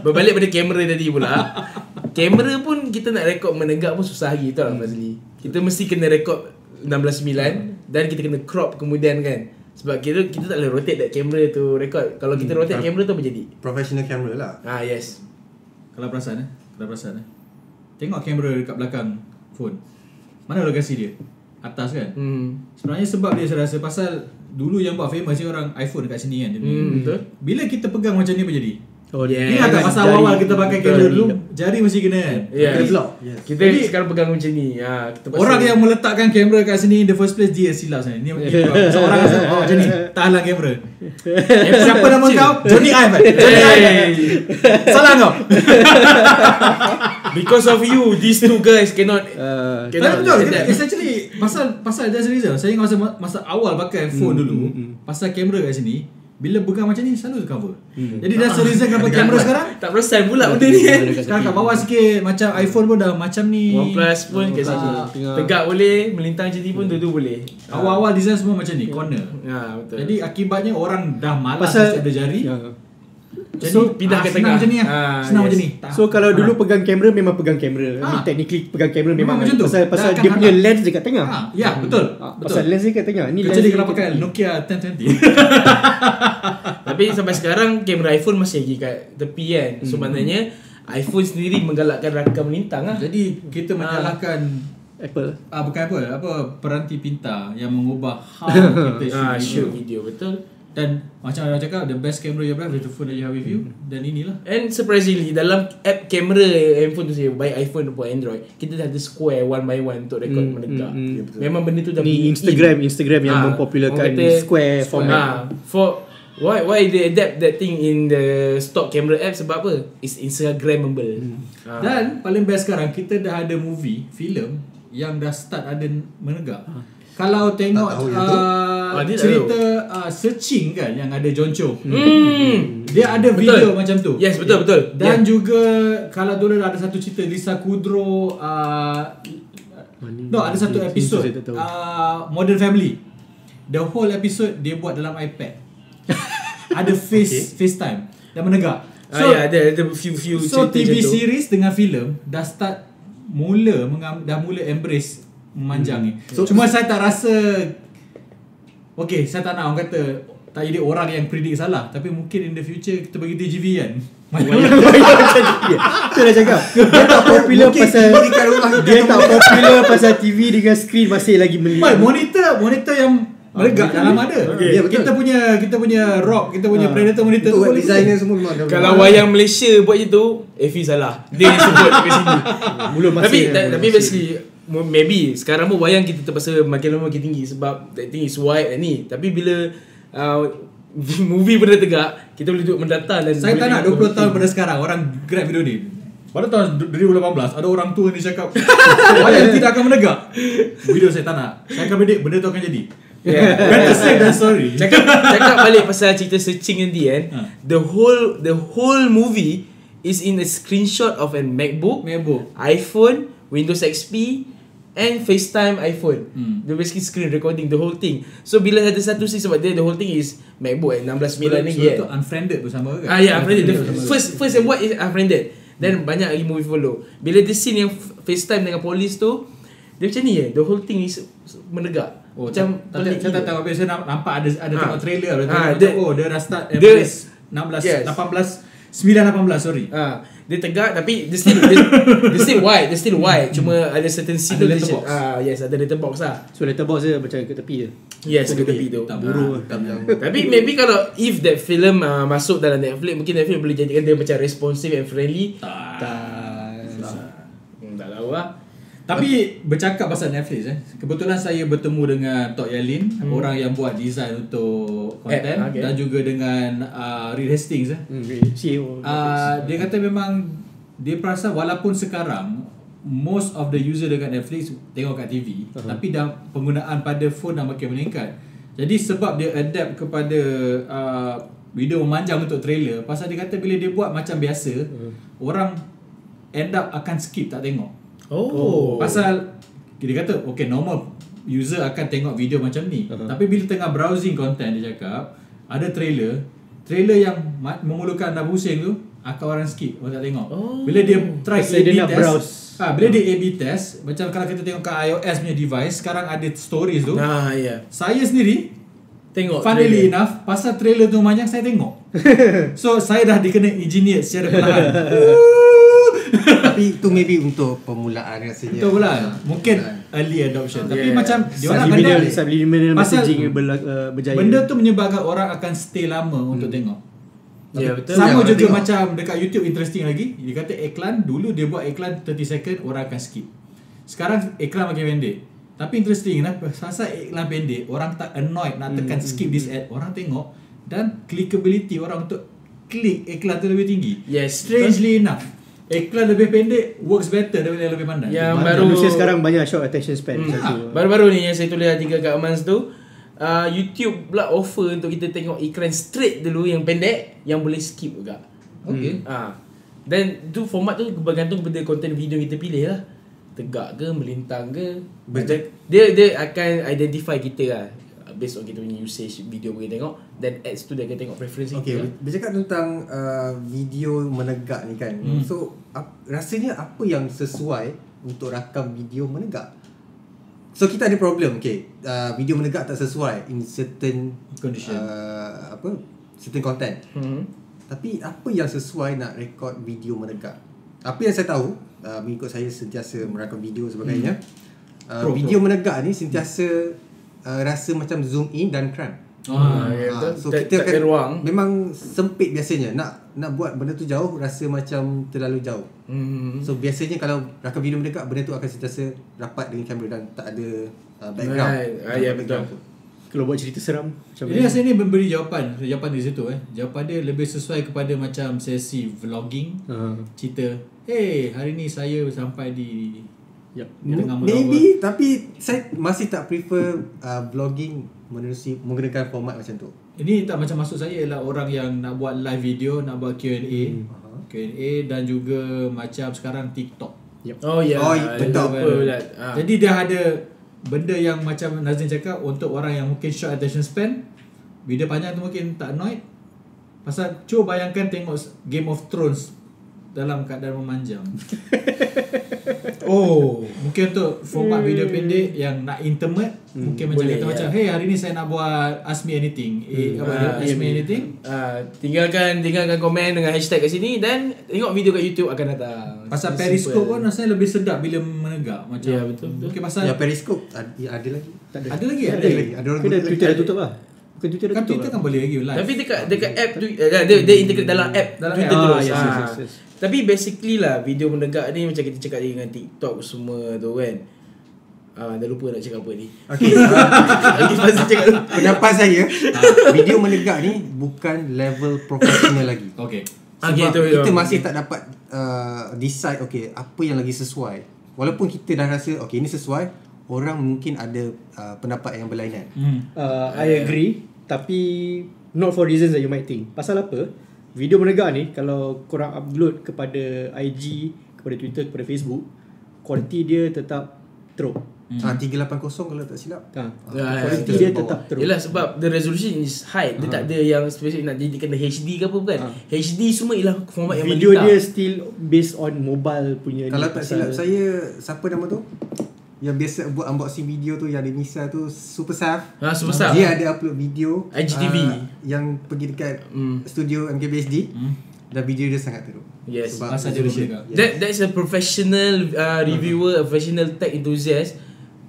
[SPEAKER 1] Berbalik pada kamera tadi pula. kamera pun kita nak rekod menegak pun susah lagi tau lah Fazli. Kita mesti kena rekod 16:9 dan kita kena crop kemudian kan. Sebab kita kita tak boleh rotate that camera tu rekod. Kalau kita rotate
[SPEAKER 4] Hmm.
[SPEAKER 1] kamera tu apa jadi?
[SPEAKER 4] Professional camera lah.
[SPEAKER 1] Ah yes.
[SPEAKER 3] Kalau perasan eh, kalau perasan eh. Tengok kamera dekat belakang phone. Mana lokasi dia? Atas kan?
[SPEAKER 1] Hmm.
[SPEAKER 3] Sebenarnya sebab dia saya rasa pasal dulu yang buat famous ni orang iPhone dekat sini kan. Dia punya.
[SPEAKER 1] Hmm, betul.
[SPEAKER 3] Bila kita pegang macam ni apa jadi?
[SPEAKER 2] Oh,
[SPEAKER 1] Yeah.
[SPEAKER 3] Ingat tak masa
[SPEAKER 2] Jari-
[SPEAKER 3] awal kita pakai kamera dulu jari mesti kena kan?
[SPEAKER 1] Yeah.
[SPEAKER 4] Ada. Yes.
[SPEAKER 1] Kita
[SPEAKER 3] Jadi-
[SPEAKER 1] sekarang pegang macam ni. Ha, kita
[SPEAKER 3] Orang yang meletakkan kamera kat sini in the first place dia silap sebenarnya. Ni ni seorang rasa oh macam ni. Tak halang kamera. Eh, siapa nama kau? Johnny Ive. kan? Johnny Ive. kan?
[SPEAKER 1] Hey.
[SPEAKER 3] Salah kau.
[SPEAKER 1] Because of you, these two guys cannot
[SPEAKER 2] Uh,
[SPEAKER 3] Tapi
[SPEAKER 1] cannot
[SPEAKER 3] betul. It's actually Pasal Pasal there's a reason Saya ingat masa, masa awal pakai phone dulu Pasal kamera kat sini Bila pegang macam ni Selalu cover Jadi there's a reason Kenapa kamera sekarang
[SPEAKER 1] Tak perasan pula benda ni kan.
[SPEAKER 3] Sekarang kat bawah sikit Macam iPhone pun dah macam ni
[SPEAKER 1] OnePlus pun kat sini. Tegak boleh, melintang macam ni pun dua-dua boleh.
[SPEAKER 3] Awal-awal design semua macam ni Corner
[SPEAKER 1] Ha, betul.
[SPEAKER 3] Jadi akibatnya orang dah malas
[SPEAKER 2] Pasal
[SPEAKER 3] ada jari
[SPEAKER 2] Ya.
[SPEAKER 3] Jadi
[SPEAKER 1] So, pindah
[SPEAKER 3] ah,
[SPEAKER 1] ke
[SPEAKER 3] senang
[SPEAKER 1] tengah.
[SPEAKER 3] macam ni lah
[SPEAKER 1] Ah,
[SPEAKER 3] Senang
[SPEAKER 1] yes.
[SPEAKER 3] macam ni Tak-
[SPEAKER 2] So kalau dulu pegang kamera memang pegang kamera.
[SPEAKER 3] Ah.
[SPEAKER 2] Ni technically pegang kamera memang,
[SPEAKER 3] Memang macam tu.
[SPEAKER 2] pasal pasal
[SPEAKER 3] Dah
[SPEAKER 2] dia punya
[SPEAKER 3] hadap.
[SPEAKER 2] lens dekat tengah.
[SPEAKER 3] Ah, Ya betul
[SPEAKER 2] Ah,
[SPEAKER 3] Betul
[SPEAKER 2] Pasal lens dia kat tengah. Ni
[SPEAKER 3] Kecuali
[SPEAKER 2] lens
[SPEAKER 3] kalau
[SPEAKER 2] dia
[SPEAKER 3] pakai Nokia 1020
[SPEAKER 1] Tapi sampai sekarang kamera iPhone masih lagi kat tepi kan. So maknanya iPhone sendiri menggalakkan rakam melintang lah.
[SPEAKER 3] Jadi kita menyalahkan
[SPEAKER 2] Apple.
[SPEAKER 3] ah bukan apa apa peranti pintar yang mengubah how kita
[SPEAKER 1] Ah,
[SPEAKER 3] shoot
[SPEAKER 1] shoot
[SPEAKER 3] video.
[SPEAKER 1] video betul.
[SPEAKER 3] Dan macam orang cakap The best camera you have is the phone that you have with you Dan inilah
[SPEAKER 1] And surprisingly dalam app kamera handphone tu saya baik iPhone ataupun Android kita dah ada square one by one untuk rekod
[SPEAKER 2] Hmm,
[SPEAKER 1] menegak.
[SPEAKER 2] hmm, hmm.
[SPEAKER 1] Ya, betul. Memang benda tu dah
[SPEAKER 2] Ni
[SPEAKER 1] built in.
[SPEAKER 2] Instagram Instagram yang
[SPEAKER 1] Ah,
[SPEAKER 2] mempopularkan
[SPEAKER 1] kata-
[SPEAKER 2] square format.
[SPEAKER 1] Ah, for why why they adapt that thing in the stock camera app sebab apa? It's Instagrammable.
[SPEAKER 2] Hmm.
[SPEAKER 1] Ah.
[SPEAKER 3] Dan paling best sekarang Kita dah ada movie Filem Yang dah start ada menegak Kalau tengok uh,
[SPEAKER 1] Ah,
[SPEAKER 3] Cerita uh, Searching kan Yang ada John Cho.
[SPEAKER 1] Hmm.
[SPEAKER 3] Dia ada
[SPEAKER 1] Betul.
[SPEAKER 3] video macam tu.
[SPEAKER 1] Yes, betul betul.
[SPEAKER 3] Dan
[SPEAKER 1] Yeah.
[SPEAKER 3] juga Kalau dulu ada satu cerita Lisa Kudrow uh, No ada satu episod uh, Modern Family. The whole episode Dia buat dalam iPad. Ada face FaceTime. Dan menegak
[SPEAKER 1] So, ah, ya, ada ada few few
[SPEAKER 3] So TV series dengan filem dah start mula mengam, dah mula embrace memanjang ni.
[SPEAKER 1] Hmm.
[SPEAKER 3] So, Cuma saya tak rasa Okay, saya tak nak orang kata tak jadi orang yang predict salah tapi mungkin in the future kita bagi TGV kan.
[SPEAKER 2] Itu dah cakap Dia tak popular
[SPEAKER 4] Mungkin
[SPEAKER 2] pasal Dia tak popular pasal TV dengan screen Masih lagi
[SPEAKER 3] Mai,
[SPEAKER 2] melihat
[SPEAKER 3] monitor monitor yang melegak
[SPEAKER 2] monitor
[SPEAKER 3] dalam
[SPEAKER 2] dia.
[SPEAKER 3] ada.
[SPEAKER 4] Okay. Ya, betul.
[SPEAKER 3] kita punya kita punya rock, kita punya
[SPEAKER 2] Ah.
[SPEAKER 3] predator monitor
[SPEAKER 4] Itu web designer semua memang
[SPEAKER 1] Kalau wayang Malaysia buat je tu, Efi salah. Dia yang sebut kat sini.
[SPEAKER 2] Mulut masih
[SPEAKER 1] tapi tapi
[SPEAKER 2] masih.
[SPEAKER 1] basically maybe sekarang pun wayang kita terpaksa makin lama makin tinggi sebab that thing is wide ni. Tapi bila uh, movie benda tegak, kita boleh duduk mendata dan
[SPEAKER 3] Saya tak nak
[SPEAKER 1] tengok
[SPEAKER 3] 20 tahun pada sekarang orang grab video ni. Pada tahun 2018 ada orang tua ni cakap wayang tidak akan menegak. Video saya tak nak. Saya akan predict benda tu akan jadi.
[SPEAKER 1] Yeah.
[SPEAKER 3] Better safe than sorry.
[SPEAKER 1] Cakap cakap balik pasal cerita searching nanti kan.
[SPEAKER 3] Ha.
[SPEAKER 1] The whole the whole movie is in a screenshot of a MacBook,
[SPEAKER 3] Mebo.
[SPEAKER 1] iPhone, Windows XP and FaceTime iPhone.
[SPEAKER 3] Hmm.
[SPEAKER 1] The basically screen recording the whole thing. So bila ada satu scene sebab dia the whole thing is MacBook eh 16 9 lagi
[SPEAKER 3] Sebab
[SPEAKER 1] eh.
[SPEAKER 3] tu unfriended tu sama ke?
[SPEAKER 1] Ah ya, yeah, unfriended. The first first yang buat is unfriended. Then banyak lagi movie follow. Bila the scene yang FaceTime dengan polis tu, dia macam ni eh. The whole thing is menegak.
[SPEAKER 3] Oh,
[SPEAKER 1] macam
[SPEAKER 3] tak, saya tak tahu habis saya namp- nampak ada ada
[SPEAKER 1] Ah.
[SPEAKER 3] tengok trailer
[SPEAKER 1] dia-
[SPEAKER 3] macam, oh dia dah start
[SPEAKER 1] dia-
[SPEAKER 3] embrace 16
[SPEAKER 1] Yes.
[SPEAKER 3] 18 9 18 sorry.
[SPEAKER 1] Ah, dia tegak tapi dia still dia, dia still wide, dia still wide. Cuma ada certain scene
[SPEAKER 3] Ada
[SPEAKER 1] tu dia-
[SPEAKER 3] letterbox.
[SPEAKER 1] Ah, yes, ada letterbox lah.
[SPEAKER 2] So letterbox dia macam ke tepi je
[SPEAKER 1] Yes, ke tepi tu.
[SPEAKER 3] Tak
[SPEAKER 2] Buruk
[SPEAKER 3] tak
[SPEAKER 1] Tapi maybe kalau if that film uh, masuk dalam Netflix, mungkin Netflix boleh jadikan dia macam responsive and friendly.
[SPEAKER 3] tak.
[SPEAKER 1] Hmm, tak tahu lah.
[SPEAKER 3] Tapi bercakap pasal Netflix eh. Kebetulan saya bertemu dengan Tok Yalin, hmm. orang yang buat design untuk content
[SPEAKER 1] Eh, okay.
[SPEAKER 3] dan juga dengan uh, Reed Hastings eh.
[SPEAKER 2] hmm, CEO
[SPEAKER 3] Uh, dia kata memang dia perasan walaupun sekarang most of the user dekat Netflix tengok kat TV uh-huh. tapi dah penggunaan pada phone dah makin meningkat. Jadi sebab dia adapt kepada uh, video memanjang untuk trailer pasal dia kata bila dia buat macam biasa uh-huh. orang end up akan skip tak tengok.
[SPEAKER 1] Oh.
[SPEAKER 3] Pasal dia kata okay normal user akan tengok video macam ni. Uh-huh. Tapi bila tengah browsing content dia cakap ada trailer, trailer yang memerlukan anda pusing tu akan orang skip orang tak tengok.
[SPEAKER 1] Oh.
[SPEAKER 3] Bila dia try
[SPEAKER 2] Pasal
[SPEAKER 3] A/B
[SPEAKER 2] dia nak
[SPEAKER 3] test.
[SPEAKER 2] browse.
[SPEAKER 3] Ah, bila dia A/B test, macam kalau kita tengok kat iOS punya device, sekarang ada stories tu.
[SPEAKER 1] Nah, ya.
[SPEAKER 3] Saya sendiri
[SPEAKER 1] Tengok.
[SPEAKER 3] Funnily
[SPEAKER 1] trailer.
[SPEAKER 3] enough Pasal trailer tu banyak Saya tengok So saya dah dikena engineer Secara perlahan
[SPEAKER 4] Tapi tu maybe untuk permulaan rasanya.
[SPEAKER 3] Betul pula Mungkin early adoption. Tapi
[SPEAKER 1] Yeah.
[SPEAKER 3] macam Dia orang adapt
[SPEAKER 2] subliminal
[SPEAKER 3] Pasal
[SPEAKER 2] messaging berla, uh, berjaya.
[SPEAKER 3] Benda tu menyebabkan orang akan stay lama untuk tengok.
[SPEAKER 1] Ya, betul.
[SPEAKER 3] Sama
[SPEAKER 4] orang
[SPEAKER 3] juga
[SPEAKER 4] tengok.
[SPEAKER 3] macam dekat YouTube interesting lagi. Dia kata iklan Dulu dia buat iklan 30 second Orang akan skip. Sekarang iklan makin pendek. Tapi interesting lah Pasal iklan pendek Orang tak annoyed Nak tekan skip this ad. Orang tengok Dan clickability orang untuk Klik iklan tu lebih tinggi.
[SPEAKER 1] Yes,
[SPEAKER 3] Strangely enough Iklan lebih pendek Works better daripada yang lebih pandai
[SPEAKER 1] Yang
[SPEAKER 2] Banyak
[SPEAKER 1] baru
[SPEAKER 2] Manusia sekarang banyak short attention span
[SPEAKER 1] Hmm.
[SPEAKER 2] satu.
[SPEAKER 1] Baru-baru ni yang saya tulis artikel kat Amans tu uh, YouTube pula offer untuk kita tengok iklan straight dulu yang pendek yang boleh skip juga.
[SPEAKER 3] Okay
[SPEAKER 1] Ah. Dan tu format tu bergantung pada konten video kita pilih lah. Tegak ke, melintang ke.
[SPEAKER 4] Betul.
[SPEAKER 1] Dia dia akan identify kita lah based on kita punya usage video boleh tengok dan ads tu dia akan tengok preference
[SPEAKER 4] Okay,
[SPEAKER 1] kita.
[SPEAKER 4] bercakap tentang uh, video menegak ni kan.
[SPEAKER 3] Hmm.
[SPEAKER 4] So, ap, rasanya apa yang sesuai untuk rakam video menegak? So, kita ada problem, okay. Uh, video menegak tak sesuai in certain
[SPEAKER 3] Condition.
[SPEAKER 4] Uh, apa? Certain content.
[SPEAKER 1] Hmm.
[SPEAKER 4] Tapi apa yang sesuai nak rekod video menegak? Apa yang saya tahu, uh, mengikut saya sentiasa merakam video sebagainya. Uh,
[SPEAKER 3] Pro,
[SPEAKER 4] video menegak ni sentiasa uh, rasa macam zoom in dan cram.
[SPEAKER 3] Ah,
[SPEAKER 1] ya,
[SPEAKER 4] Ah,
[SPEAKER 1] betul.
[SPEAKER 4] so
[SPEAKER 1] Tak-
[SPEAKER 4] kita akan
[SPEAKER 1] ruang.
[SPEAKER 4] memang sempit biasanya nak nak buat benda tu jauh rasa macam terlalu jauh.
[SPEAKER 1] Hmm.
[SPEAKER 4] So biasanya kalau rakam video mendekat benda tu akan sentiasa rapat dengan kamera dan tak ada uh, background.
[SPEAKER 1] Right. Ah, ya,
[SPEAKER 4] Background
[SPEAKER 1] betul.
[SPEAKER 4] tu.
[SPEAKER 2] Kalau buat cerita seram macam
[SPEAKER 3] Jadi rasa ni memberi jawapan Jawapan di situ eh Jawapan dia lebih sesuai kepada macam sesi vlogging
[SPEAKER 2] Ha.
[SPEAKER 3] Cerita Hey hari ni saya sampai di
[SPEAKER 2] Yep.
[SPEAKER 4] Maybe tapi saya masih tak prefer uh, vlogging menerusi menggunakan format macam tu.
[SPEAKER 3] Ini tak macam maksud saya ialah orang yang nak buat live video Nak buat Q&A
[SPEAKER 4] Hmm.
[SPEAKER 3] Q&A dan juga macam sekarang TikTok
[SPEAKER 1] Oh ya.
[SPEAKER 4] Oh,
[SPEAKER 1] ada
[SPEAKER 4] betul.
[SPEAKER 1] apa pula. Ah.
[SPEAKER 3] Jadi dia ada benda yang macam Nazrin cakap untuk orang yang mungkin short attention span video panjang tu mungkin tak annoyed pasal cuba bayangkan tengok Game of Thrones dalam keadaan memanjang oh mungkin untuk format video pendek yang nak intimate mungkin macam
[SPEAKER 1] boleh,
[SPEAKER 3] kata
[SPEAKER 1] ya.
[SPEAKER 3] macam hey hari ni saya nak buat ask me anything eh apa dia
[SPEAKER 1] Ah,
[SPEAKER 3] ask me
[SPEAKER 1] ya.
[SPEAKER 3] anything
[SPEAKER 1] Ah, tinggalkan tinggalkan komen dengan hashtag kat sini dan tengok video kat YouTube akan datang.
[SPEAKER 3] pasal
[SPEAKER 1] Simple.
[SPEAKER 3] Periscope pun rasanya lebih sedap bila menegak macam
[SPEAKER 1] Ya, betul, betul.
[SPEAKER 3] mungkin pasal
[SPEAKER 4] Ya Periscope ada, ada lagi.
[SPEAKER 2] Tak ada.
[SPEAKER 3] ada lagi
[SPEAKER 4] Ada
[SPEAKER 3] ada
[SPEAKER 4] lagi. Ada orang
[SPEAKER 2] Twitter dah tutup lah. Bukan Twitter dah
[SPEAKER 3] kan
[SPEAKER 2] tutup
[SPEAKER 3] Twitter
[SPEAKER 2] lah.
[SPEAKER 3] kan boleh lagi live
[SPEAKER 1] Tapi dekat dekat app tu dia dia integrate dalam app
[SPEAKER 3] Dalam
[SPEAKER 1] Twitter terus.
[SPEAKER 2] Ah, yes, yes,
[SPEAKER 1] Ah.
[SPEAKER 2] yes, yes.
[SPEAKER 1] Tapi basically lah video menegak ni macam kita cakap dengan TikTok semua tu kan. Ah, dah lupa nak cakap apa ni.
[SPEAKER 4] Okey. uh,
[SPEAKER 1] Lagi pasal cakap tu.
[SPEAKER 4] pendapat saya video menegak ni bukan level profesional lagi.
[SPEAKER 3] Okay
[SPEAKER 4] Sebab
[SPEAKER 1] Okay, tu,
[SPEAKER 4] kita
[SPEAKER 1] tu.
[SPEAKER 4] masih tak dapat uh, decide okay apa yang lagi sesuai. Walaupun kita dah rasa okay ini sesuai, orang mungkin ada uh, pendapat yang berlainan.
[SPEAKER 3] hmm.
[SPEAKER 2] Uh, I agree Tapi Not for reasons that you might think Pasal apa Video menegak ni Kalau korang upload kepada IG Kepada Twitter Kepada Facebook Kualiti dia tetap Teruk
[SPEAKER 4] Hmm. Ah 380 kalau tak silap.
[SPEAKER 2] ha. Kualiti
[SPEAKER 4] ya.
[SPEAKER 2] dia
[SPEAKER 4] Bawah.
[SPEAKER 2] tetap teruk
[SPEAKER 1] Yelah sebab the resolution is high. Dia tak ada yang spesifik nak jadikan dia HD ke apa bukan. HD semua ialah format yang
[SPEAKER 2] Video
[SPEAKER 1] melintang.
[SPEAKER 2] dia still Based on mobile punya
[SPEAKER 4] Kalau tak silap saya siapa nama tu? Yang biasa buat unboxing video tu yang ada Nisa tu Super Saf.
[SPEAKER 1] Ha, Super Saf.
[SPEAKER 4] Dia ada upload video
[SPEAKER 1] IGTV.
[SPEAKER 4] uh, yang pergi dekat
[SPEAKER 1] Hmm.
[SPEAKER 4] studio MKBHD
[SPEAKER 3] Hmm.
[SPEAKER 4] dan video dia sangat teruk.
[SPEAKER 1] Yes.
[SPEAKER 3] Pasal dia
[SPEAKER 4] resolution-
[SPEAKER 3] menegak.
[SPEAKER 4] Yes.
[SPEAKER 1] That that's a professional uh, reviewer, a professional tech enthusiast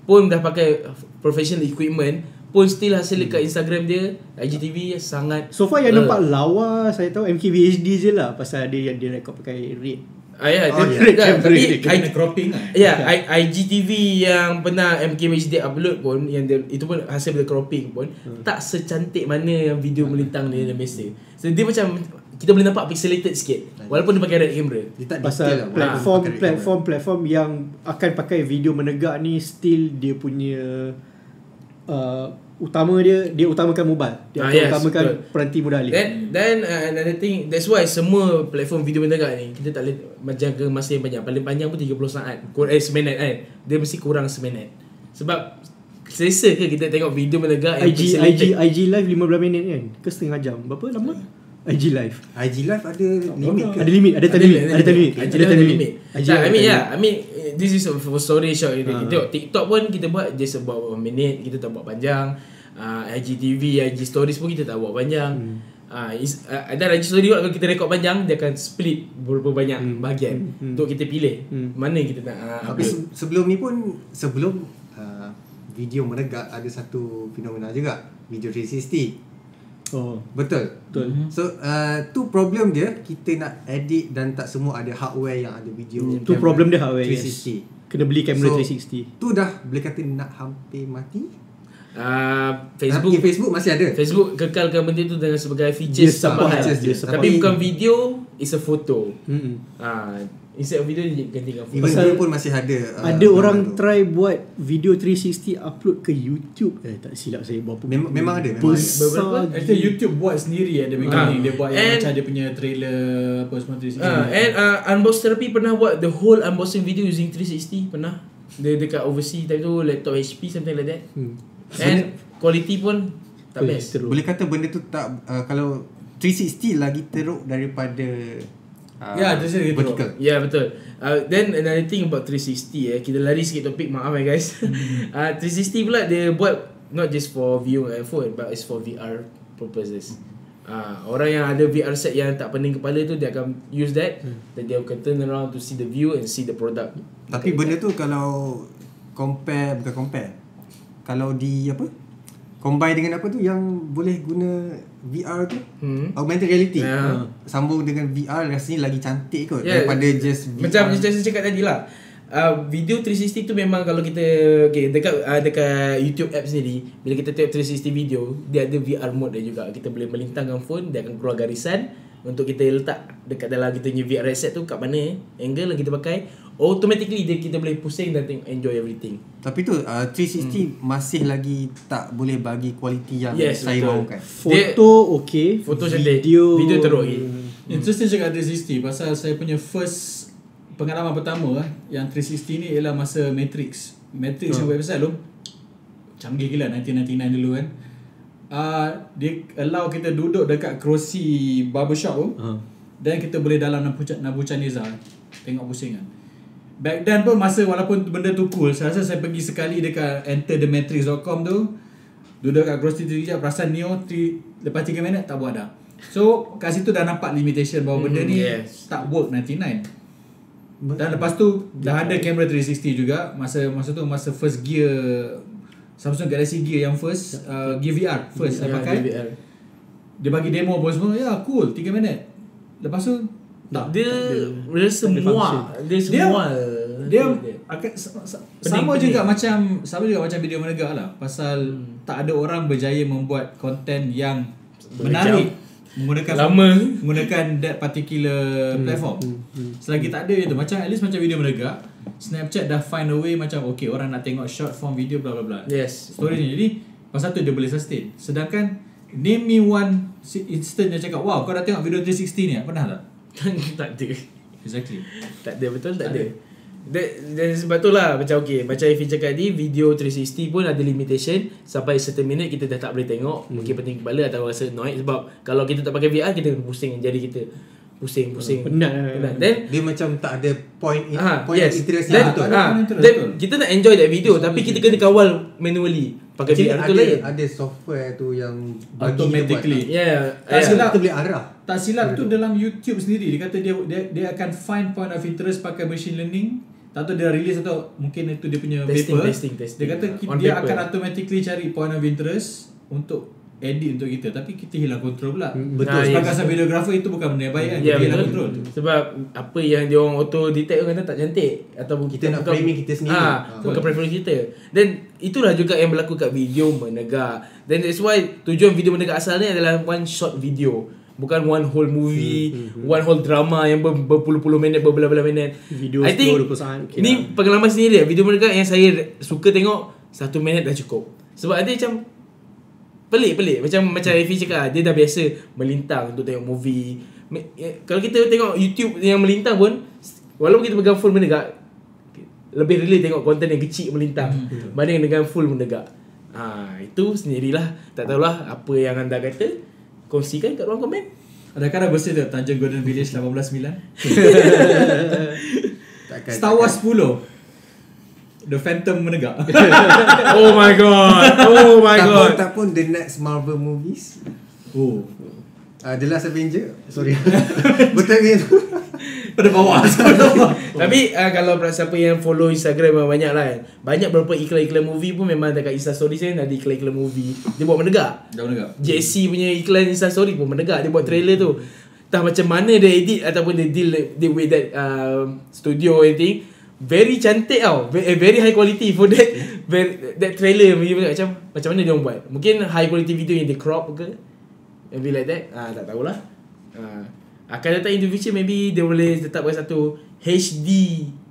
[SPEAKER 1] pun dah pakai professional equipment pun still hasil dekat Instagram dia IGTV sangat
[SPEAKER 2] So far yang
[SPEAKER 1] uh,
[SPEAKER 2] nampak lawa Saya tahu MKBHD je lah Pasal dia yang dia record pakai red
[SPEAKER 1] Ah ya,
[SPEAKER 4] Oh,
[SPEAKER 1] dia,
[SPEAKER 4] yeah.
[SPEAKER 1] dia, tapi
[SPEAKER 2] Dia
[SPEAKER 3] cropping kan
[SPEAKER 1] Ya, I- IGTV yang pernah MKBHD upload pun yang dia, itu pun hasil dari cropping pun hmm. tak secantik mana yang video melintang dia yang biasa. So dia macam kita boleh nampak pixelated sikit walaupun dia pakai red camera.
[SPEAKER 4] Dia tak detail
[SPEAKER 2] Pasal
[SPEAKER 4] lah,
[SPEAKER 2] platform
[SPEAKER 4] pakai
[SPEAKER 2] platform platform yang akan pakai video menegak ni still dia punya uh, utama dia dia utamakan mobile. Dia
[SPEAKER 1] Ah, yes,
[SPEAKER 2] utamakan
[SPEAKER 1] betul.
[SPEAKER 2] peranti mudah alih.
[SPEAKER 1] Then then uh, another thing that's why semua platform video menegak ni kita tak boleh menjaga masa yang panjang. Paling panjang pun 30 saat. Kur eh seminit kan. Dia mesti kurang seminit. Sebab selesa ke kita tengok video menegak
[SPEAKER 2] IG? IG IG live 15 minit kan ke setengah jam. Berapa lama? IG live.
[SPEAKER 4] IG live ada limit ke?
[SPEAKER 2] Ada limit, ada time limit, ada time limit.
[SPEAKER 1] Ada
[SPEAKER 2] time limit. IG
[SPEAKER 1] Tak, I
[SPEAKER 2] live
[SPEAKER 1] mean
[SPEAKER 2] ada
[SPEAKER 1] yeah, I mean this is a for story short. Kita
[SPEAKER 2] Ah.
[SPEAKER 1] tengok TikTok pun kita buat just about one minute, kita tak buat panjang. Uh, IGTV, IG stories pun kita tak buat panjang.
[SPEAKER 2] Hmm.
[SPEAKER 1] Ah, is, uh, dan IG story kalau kita rekod panjang dia akan split beberapa banyak
[SPEAKER 2] Hmm.
[SPEAKER 1] bahagian
[SPEAKER 2] Hmm.
[SPEAKER 1] untuk kita pilih
[SPEAKER 2] Hmm.
[SPEAKER 1] mana yang kita nak uh,
[SPEAKER 4] Tapi se- sebelum ni pun sebelum uh, video menegak ada satu fenomena juga video 360.
[SPEAKER 2] Oh,
[SPEAKER 4] Betul.
[SPEAKER 2] betul.
[SPEAKER 3] Mhm.
[SPEAKER 4] So uh, tu problem dia kita nak edit dan tak semua ada hardware yang ada video.
[SPEAKER 2] Hmm, tu problem dia hardware, yes.
[SPEAKER 4] 360.
[SPEAKER 2] Kena beli kamera
[SPEAKER 4] So,
[SPEAKER 2] 360.
[SPEAKER 4] Tu dah boleh kata nak hampir mati.
[SPEAKER 1] Uh,
[SPEAKER 4] Tapi
[SPEAKER 1] Facebook
[SPEAKER 4] Facebook masih ada.
[SPEAKER 1] Facebook kekalkan benda tu dengan sebagai features tambahan.
[SPEAKER 4] features dia.
[SPEAKER 1] Tapi
[SPEAKER 4] Tapi-
[SPEAKER 1] bukan video, is a photo.
[SPEAKER 2] Hmm.
[SPEAKER 1] Ah, instead of video dia ganti dengan foto.
[SPEAKER 4] Even
[SPEAKER 2] Pasal
[SPEAKER 4] dia pun masih ada. uh,
[SPEAKER 2] Ada orang
[SPEAKER 4] tu.
[SPEAKER 2] try buat video 360 upload ke YouTube. Eh tak silap saya berapa.
[SPEAKER 4] Memang- memang ada, memang ada.
[SPEAKER 2] Besar
[SPEAKER 1] Beberapa?
[SPEAKER 3] Actually YouTube buat sendiri at the beginning
[SPEAKER 1] Ah.
[SPEAKER 3] Dia buat yang
[SPEAKER 1] And-
[SPEAKER 3] macam dia punya trailer Apa semua 360
[SPEAKER 1] Ah, and uh, Unbox Therapy pernah buat the whole unboxing video using 360 pernah. Dia dekat overseas time tu laptop HP something like that.
[SPEAKER 2] Hmm.
[SPEAKER 1] And quality pun tak
[SPEAKER 2] Boleh
[SPEAKER 1] best.
[SPEAKER 2] teruk.
[SPEAKER 4] Boleh kata benda tu tak uh, kalau 360 lagi teruk daripada uh,
[SPEAKER 3] Ya, 360 lagi teruk.
[SPEAKER 4] vertical.
[SPEAKER 1] Ya yeah, betul. Uh, then another thing about 360 eh kita lari sikit topik maaf eh guys. uh, 360 pula dia buat not just for viewing iPhone but it's for VR purposes. Uh, orang yang ada VR set yang tak pening kepala tu dia akan use that
[SPEAKER 2] Hmm.
[SPEAKER 1] then dia akan turn around to see the view and see the product.
[SPEAKER 4] Tapi benda tu kalau compare bukan compare. Kalau di apa? Combine dengan apa tu yang boleh guna VR tu
[SPEAKER 1] Hmm.
[SPEAKER 4] augmented reality
[SPEAKER 1] Ya.
[SPEAKER 4] sambung dengan VR rasanya lagi cantik kot
[SPEAKER 1] Ya.
[SPEAKER 4] daripada just VR
[SPEAKER 1] Macam macam saya cakap tadi lah uh, Video 360 tu memang kalau kita okay, Dekat uh, dekat YouTube app sendiri Bila kita tengok 360 video Dia ada VR mode dia juga Kita boleh melintangkan phone Dia akan keluar garisan Untuk kita letak Dekat dalam kita punya VR headset tu Kat mana angle yang kita pakai Automatically dia, kita boleh pusing Dan tengok, enjoy everything
[SPEAKER 4] tapi tu uh, 360 masih lagi tak boleh bagi kualiti yang
[SPEAKER 1] Yes,
[SPEAKER 4] saya
[SPEAKER 1] betul.
[SPEAKER 4] mahukan
[SPEAKER 2] Foto okey,
[SPEAKER 1] Foto cantik
[SPEAKER 2] video
[SPEAKER 1] Video teruk okay.
[SPEAKER 3] Interesting cakap 360 pasal saya punya first pengalaman pertama eh, yang 360 ni ialah masa Matrix. Matrix yang website tu canggih gila 1999 dulu kan. Uh, dia allow kita duduk dekat kerusi barbershop tu
[SPEAKER 2] Ha.
[SPEAKER 3] dan kita boleh dalam Nabuchan Nabuchaneza tengok pusing kan. Back then pun masa walaupun benda tu cool, saya rasa saya pergi sekali dekat enterthematrix.com tu duduk kat kerusi tu sekejap perasan Neo tri, lepas 3 minit tak buat dah. So kat situ dah nampak limitation bahawa benda
[SPEAKER 1] Mhm,
[SPEAKER 3] ni
[SPEAKER 1] yes.
[SPEAKER 3] tak work 99. Dan lepas tu dah ada kamera 360 juga masa masa tu masa first gear Samsung Galaxy Gear yang first uh, Gear VR first saya
[SPEAKER 1] Ya,
[SPEAKER 3] pakai.
[SPEAKER 1] DVR.
[SPEAKER 3] Dia bagi demo pun semua ya cool 3 minit. Lepas tu tak
[SPEAKER 1] Dia Dia semua Dia semua
[SPEAKER 3] dia akan sa- sa- sama
[SPEAKER 1] Pening,
[SPEAKER 3] juga macam sama juga macam video menegak lah pasal hmm. tak ada orang berjaya membuat konten yang menarik menggunakan
[SPEAKER 1] Lama.
[SPEAKER 3] menggunakan that particular hmm. platform. Hmm. Selagi tak ada itu macam at least macam video menegak Snapchat dah find a way macam okay orang nak tengok short form video bla bla bla.
[SPEAKER 1] Yes
[SPEAKER 3] Story ni jadi pasal tu dia boleh sustain. Sedangkan name me one instant yang cakap wow kau dah tengok video 360 ni pernah tak?
[SPEAKER 1] Tak ada
[SPEAKER 3] Exactly.
[SPEAKER 1] Tak ada betul tak, ada. Dan, dan sebab tu lah macam okay macam Ifin cakap tadi video 360 pun ada limitation sampai certain minute kita dah tak boleh tengok mungkin penting kepala atau rasa annoyed sebab kalau kita tak pakai VR kita pusing jari kita pusing pusing
[SPEAKER 2] Penat lah.
[SPEAKER 1] penat then
[SPEAKER 4] dia macam tak ada point in,
[SPEAKER 1] Ah,
[SPEAKER 4] point
[SPEAKER 1] yes.
[SPEAKER 4] interest
[SPEAKER 1] Then,
[SPEAKER 4] betul
[SPEAKER 3] ada point interest,
[SPEAKER 1] then kita nak enjoy that video tapi kita kena kawal manually pakai
[SPEAKER 4] Actually,
[SPEAKER 1] VR tu
[SPEAKER 4] ada,
[SPEAKER 1] lain.
[SPEAKER 4] ada software tu yang bagi
[SPEAKER 3] Automatically.
[SPEAKER 4] kita buat.
[SPEAKER 1] Yeah,
[SPEAKER 3] Tak
[SPEAKER 1] yeah.
[SPEAKER 3] silap.
[SPEAKER 4] kita boleh arah
[SPEAKER 3] Tak silap tu dalam YouTube sendiri dia kata dia dia, dia akan find point of interest pakai machine learning. Tak tahu dia release atau mungkin itu dia punya
[SPEAKER 1] Testing,
[SPEAKER 3] paper.
[SPEAKER 1] testing, testing.
[SPEAKER 3] Dia kata
[SPEAKER 1] On
[SPEAKER 3] dia
[SPEAKER 1] paper.
[SPEAKER 3] akan automatically cari point of interest untuk edit untuk kita tapi kita hilang kontrol pula.
[SPEAKER 4] Hmm, betul.
[SPEAKER 1] Ah,
[SPEAKER 3] Sebagai
[SPEAKER 1] yes.
[SPEAKER 3] yes. videographer itu bukan benda yang baik kan.
[SPEAKER 1] Ya
[SPEAKER 3] kita hilang
[SPEAKER 1] betul.
[SPEAKER 3] kontrol.
[SPEAKER 1] Sebab apa yang dia orang auto detect tu kata tak cantik ataupun
[SPEAKER 4] Kita nak framing kita sendiri.
[SPEAKER 1] Ah,
[SPEAKER 4] Ah.
[SPEAKER 1] bukan preference kita. Dan itulah juga yang berlaku kat video menegak. Then that's why tujuan video menegak asal ni adalah one short video. Bukan one whole movie,
[SPEAKER 4] Hmm,
[SPEAKER 1] one whole drama yang ber, berpuluh-puluh minit, berbelah-belah minit.
[SPEAKER 2] Video
[SPEAKER 1] I think
[SPEAKER 2] 10-20 saat, okay
[SPEAKER 1] Ni
[SPEAKER 2] lah.
[SPEAKER 1] pengalaman sendiri lah. Video menegak yang saya suka tengok satu minit dah cukup. Sebab ada macam pelik-pelik. Macam macam Efi cakap, dia dah biasa melintang untuk tengok movie. Eh, Kalau kita tengok YouTube yang melintang pun, walaupun kita pegang full menegak, lebih really tengok konten yang kecil melintang hmm, banding dengan full menegak. Ha, itu sendirilah. Tak tahulah apa yang anda kata. Kongsikan kat ruang komen.
[SPEAKER 3] Adakah dah bersih tak Tanjung Golden Village 189?
[SPEAKER 4] Takkan,
[SPEAKER 3] Star Wars 10. The Phantom menegak.
[SPEAKER 1] oh my god. Oh my
[SPEAKER 4] tak
[SPEAKER 1] god.
[SPEAKER 4] pun, tak pun the next Marvel movies
[SPEAKER 3] oh.
[SPEAKER 4] uh, The Last Avenger Sorry Betul ke
[SPEAKER 3] Pada bawah.
[SPEAKER 1] Tapi uh, kalau siapa yang follow Instagram memang banyak lah kan. Banyak beberapa iklan-iklan movie pun memang dekat Insta story saya ada iklan-iklan movie. Dia buat menegak.
[SPEAKER 3] Dah menegak.
[SPEAKER 1] JC punya iklan Insta story pun menegak. Dia buat trailer tu. Entah macam mana dia edit ataupun dia deal, deal with that uh, studio or anything. Very cantik tau. Very, eh, very high quality for that very, that trailer. Macam macam mana dia orang buat. Mungkin high quality video yang dia crop ke. Maybe like that. Ah tak tahulah. Ah akan datang in the future maybe dia boleh tetapkan satu HD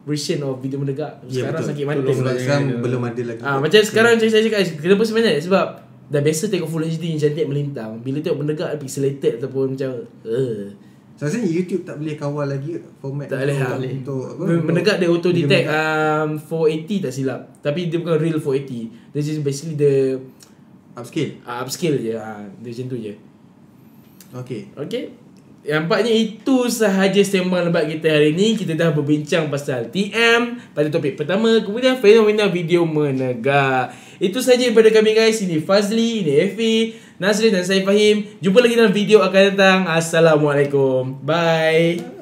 [SPEAKER 1] version of video menegak.
[SPEAKER 4] Ya,
[SPEAKER 1] Sekarang
[SPEAKER 4] betul.
[SPEAKER 1] sakit mata.
[SPEAKER 4] Sebab sekarang belum ada lagi
[SPEAKER 1] Ah macam sekarang macam saya cakap kenapa sebenarnya sebab dah biasa tengok full HD yang cantik melintang. Bila tengok menegak pixelated ataupun macam uh,
[SPEAKER 4] So rasanya YouTube tak boleh kawal lagi format
[SPEAKER 1] tak boleh
[SPEAKER 4] untuk,
[SPEAKER 1] lah.
[SPEAKER 4] untuk apa?
[SPEAKER 1] Menegak dia auto detect um, 480 tak silap. Tapi dia bukan real 480. Dia just basically the
[SPEAKER 4] upscale.
[SPEAKER 1] uh, upscale je. Ah dia macam tu je.
[SPEAKER 4] Okay.
[SPEAKER 1] Okay Nampaknya itu sahaja sembang lebat kita hari ini Kita dah berbincang pasal TM Pada topik pertama Kemudian fenomena video menegak. Itu sahaja daripada kami guys. Ini Fazli, ini Efi, Nazrin dan saya Fahim Jumpa lagi dalam video akan datang. Assalamualaikum. Bye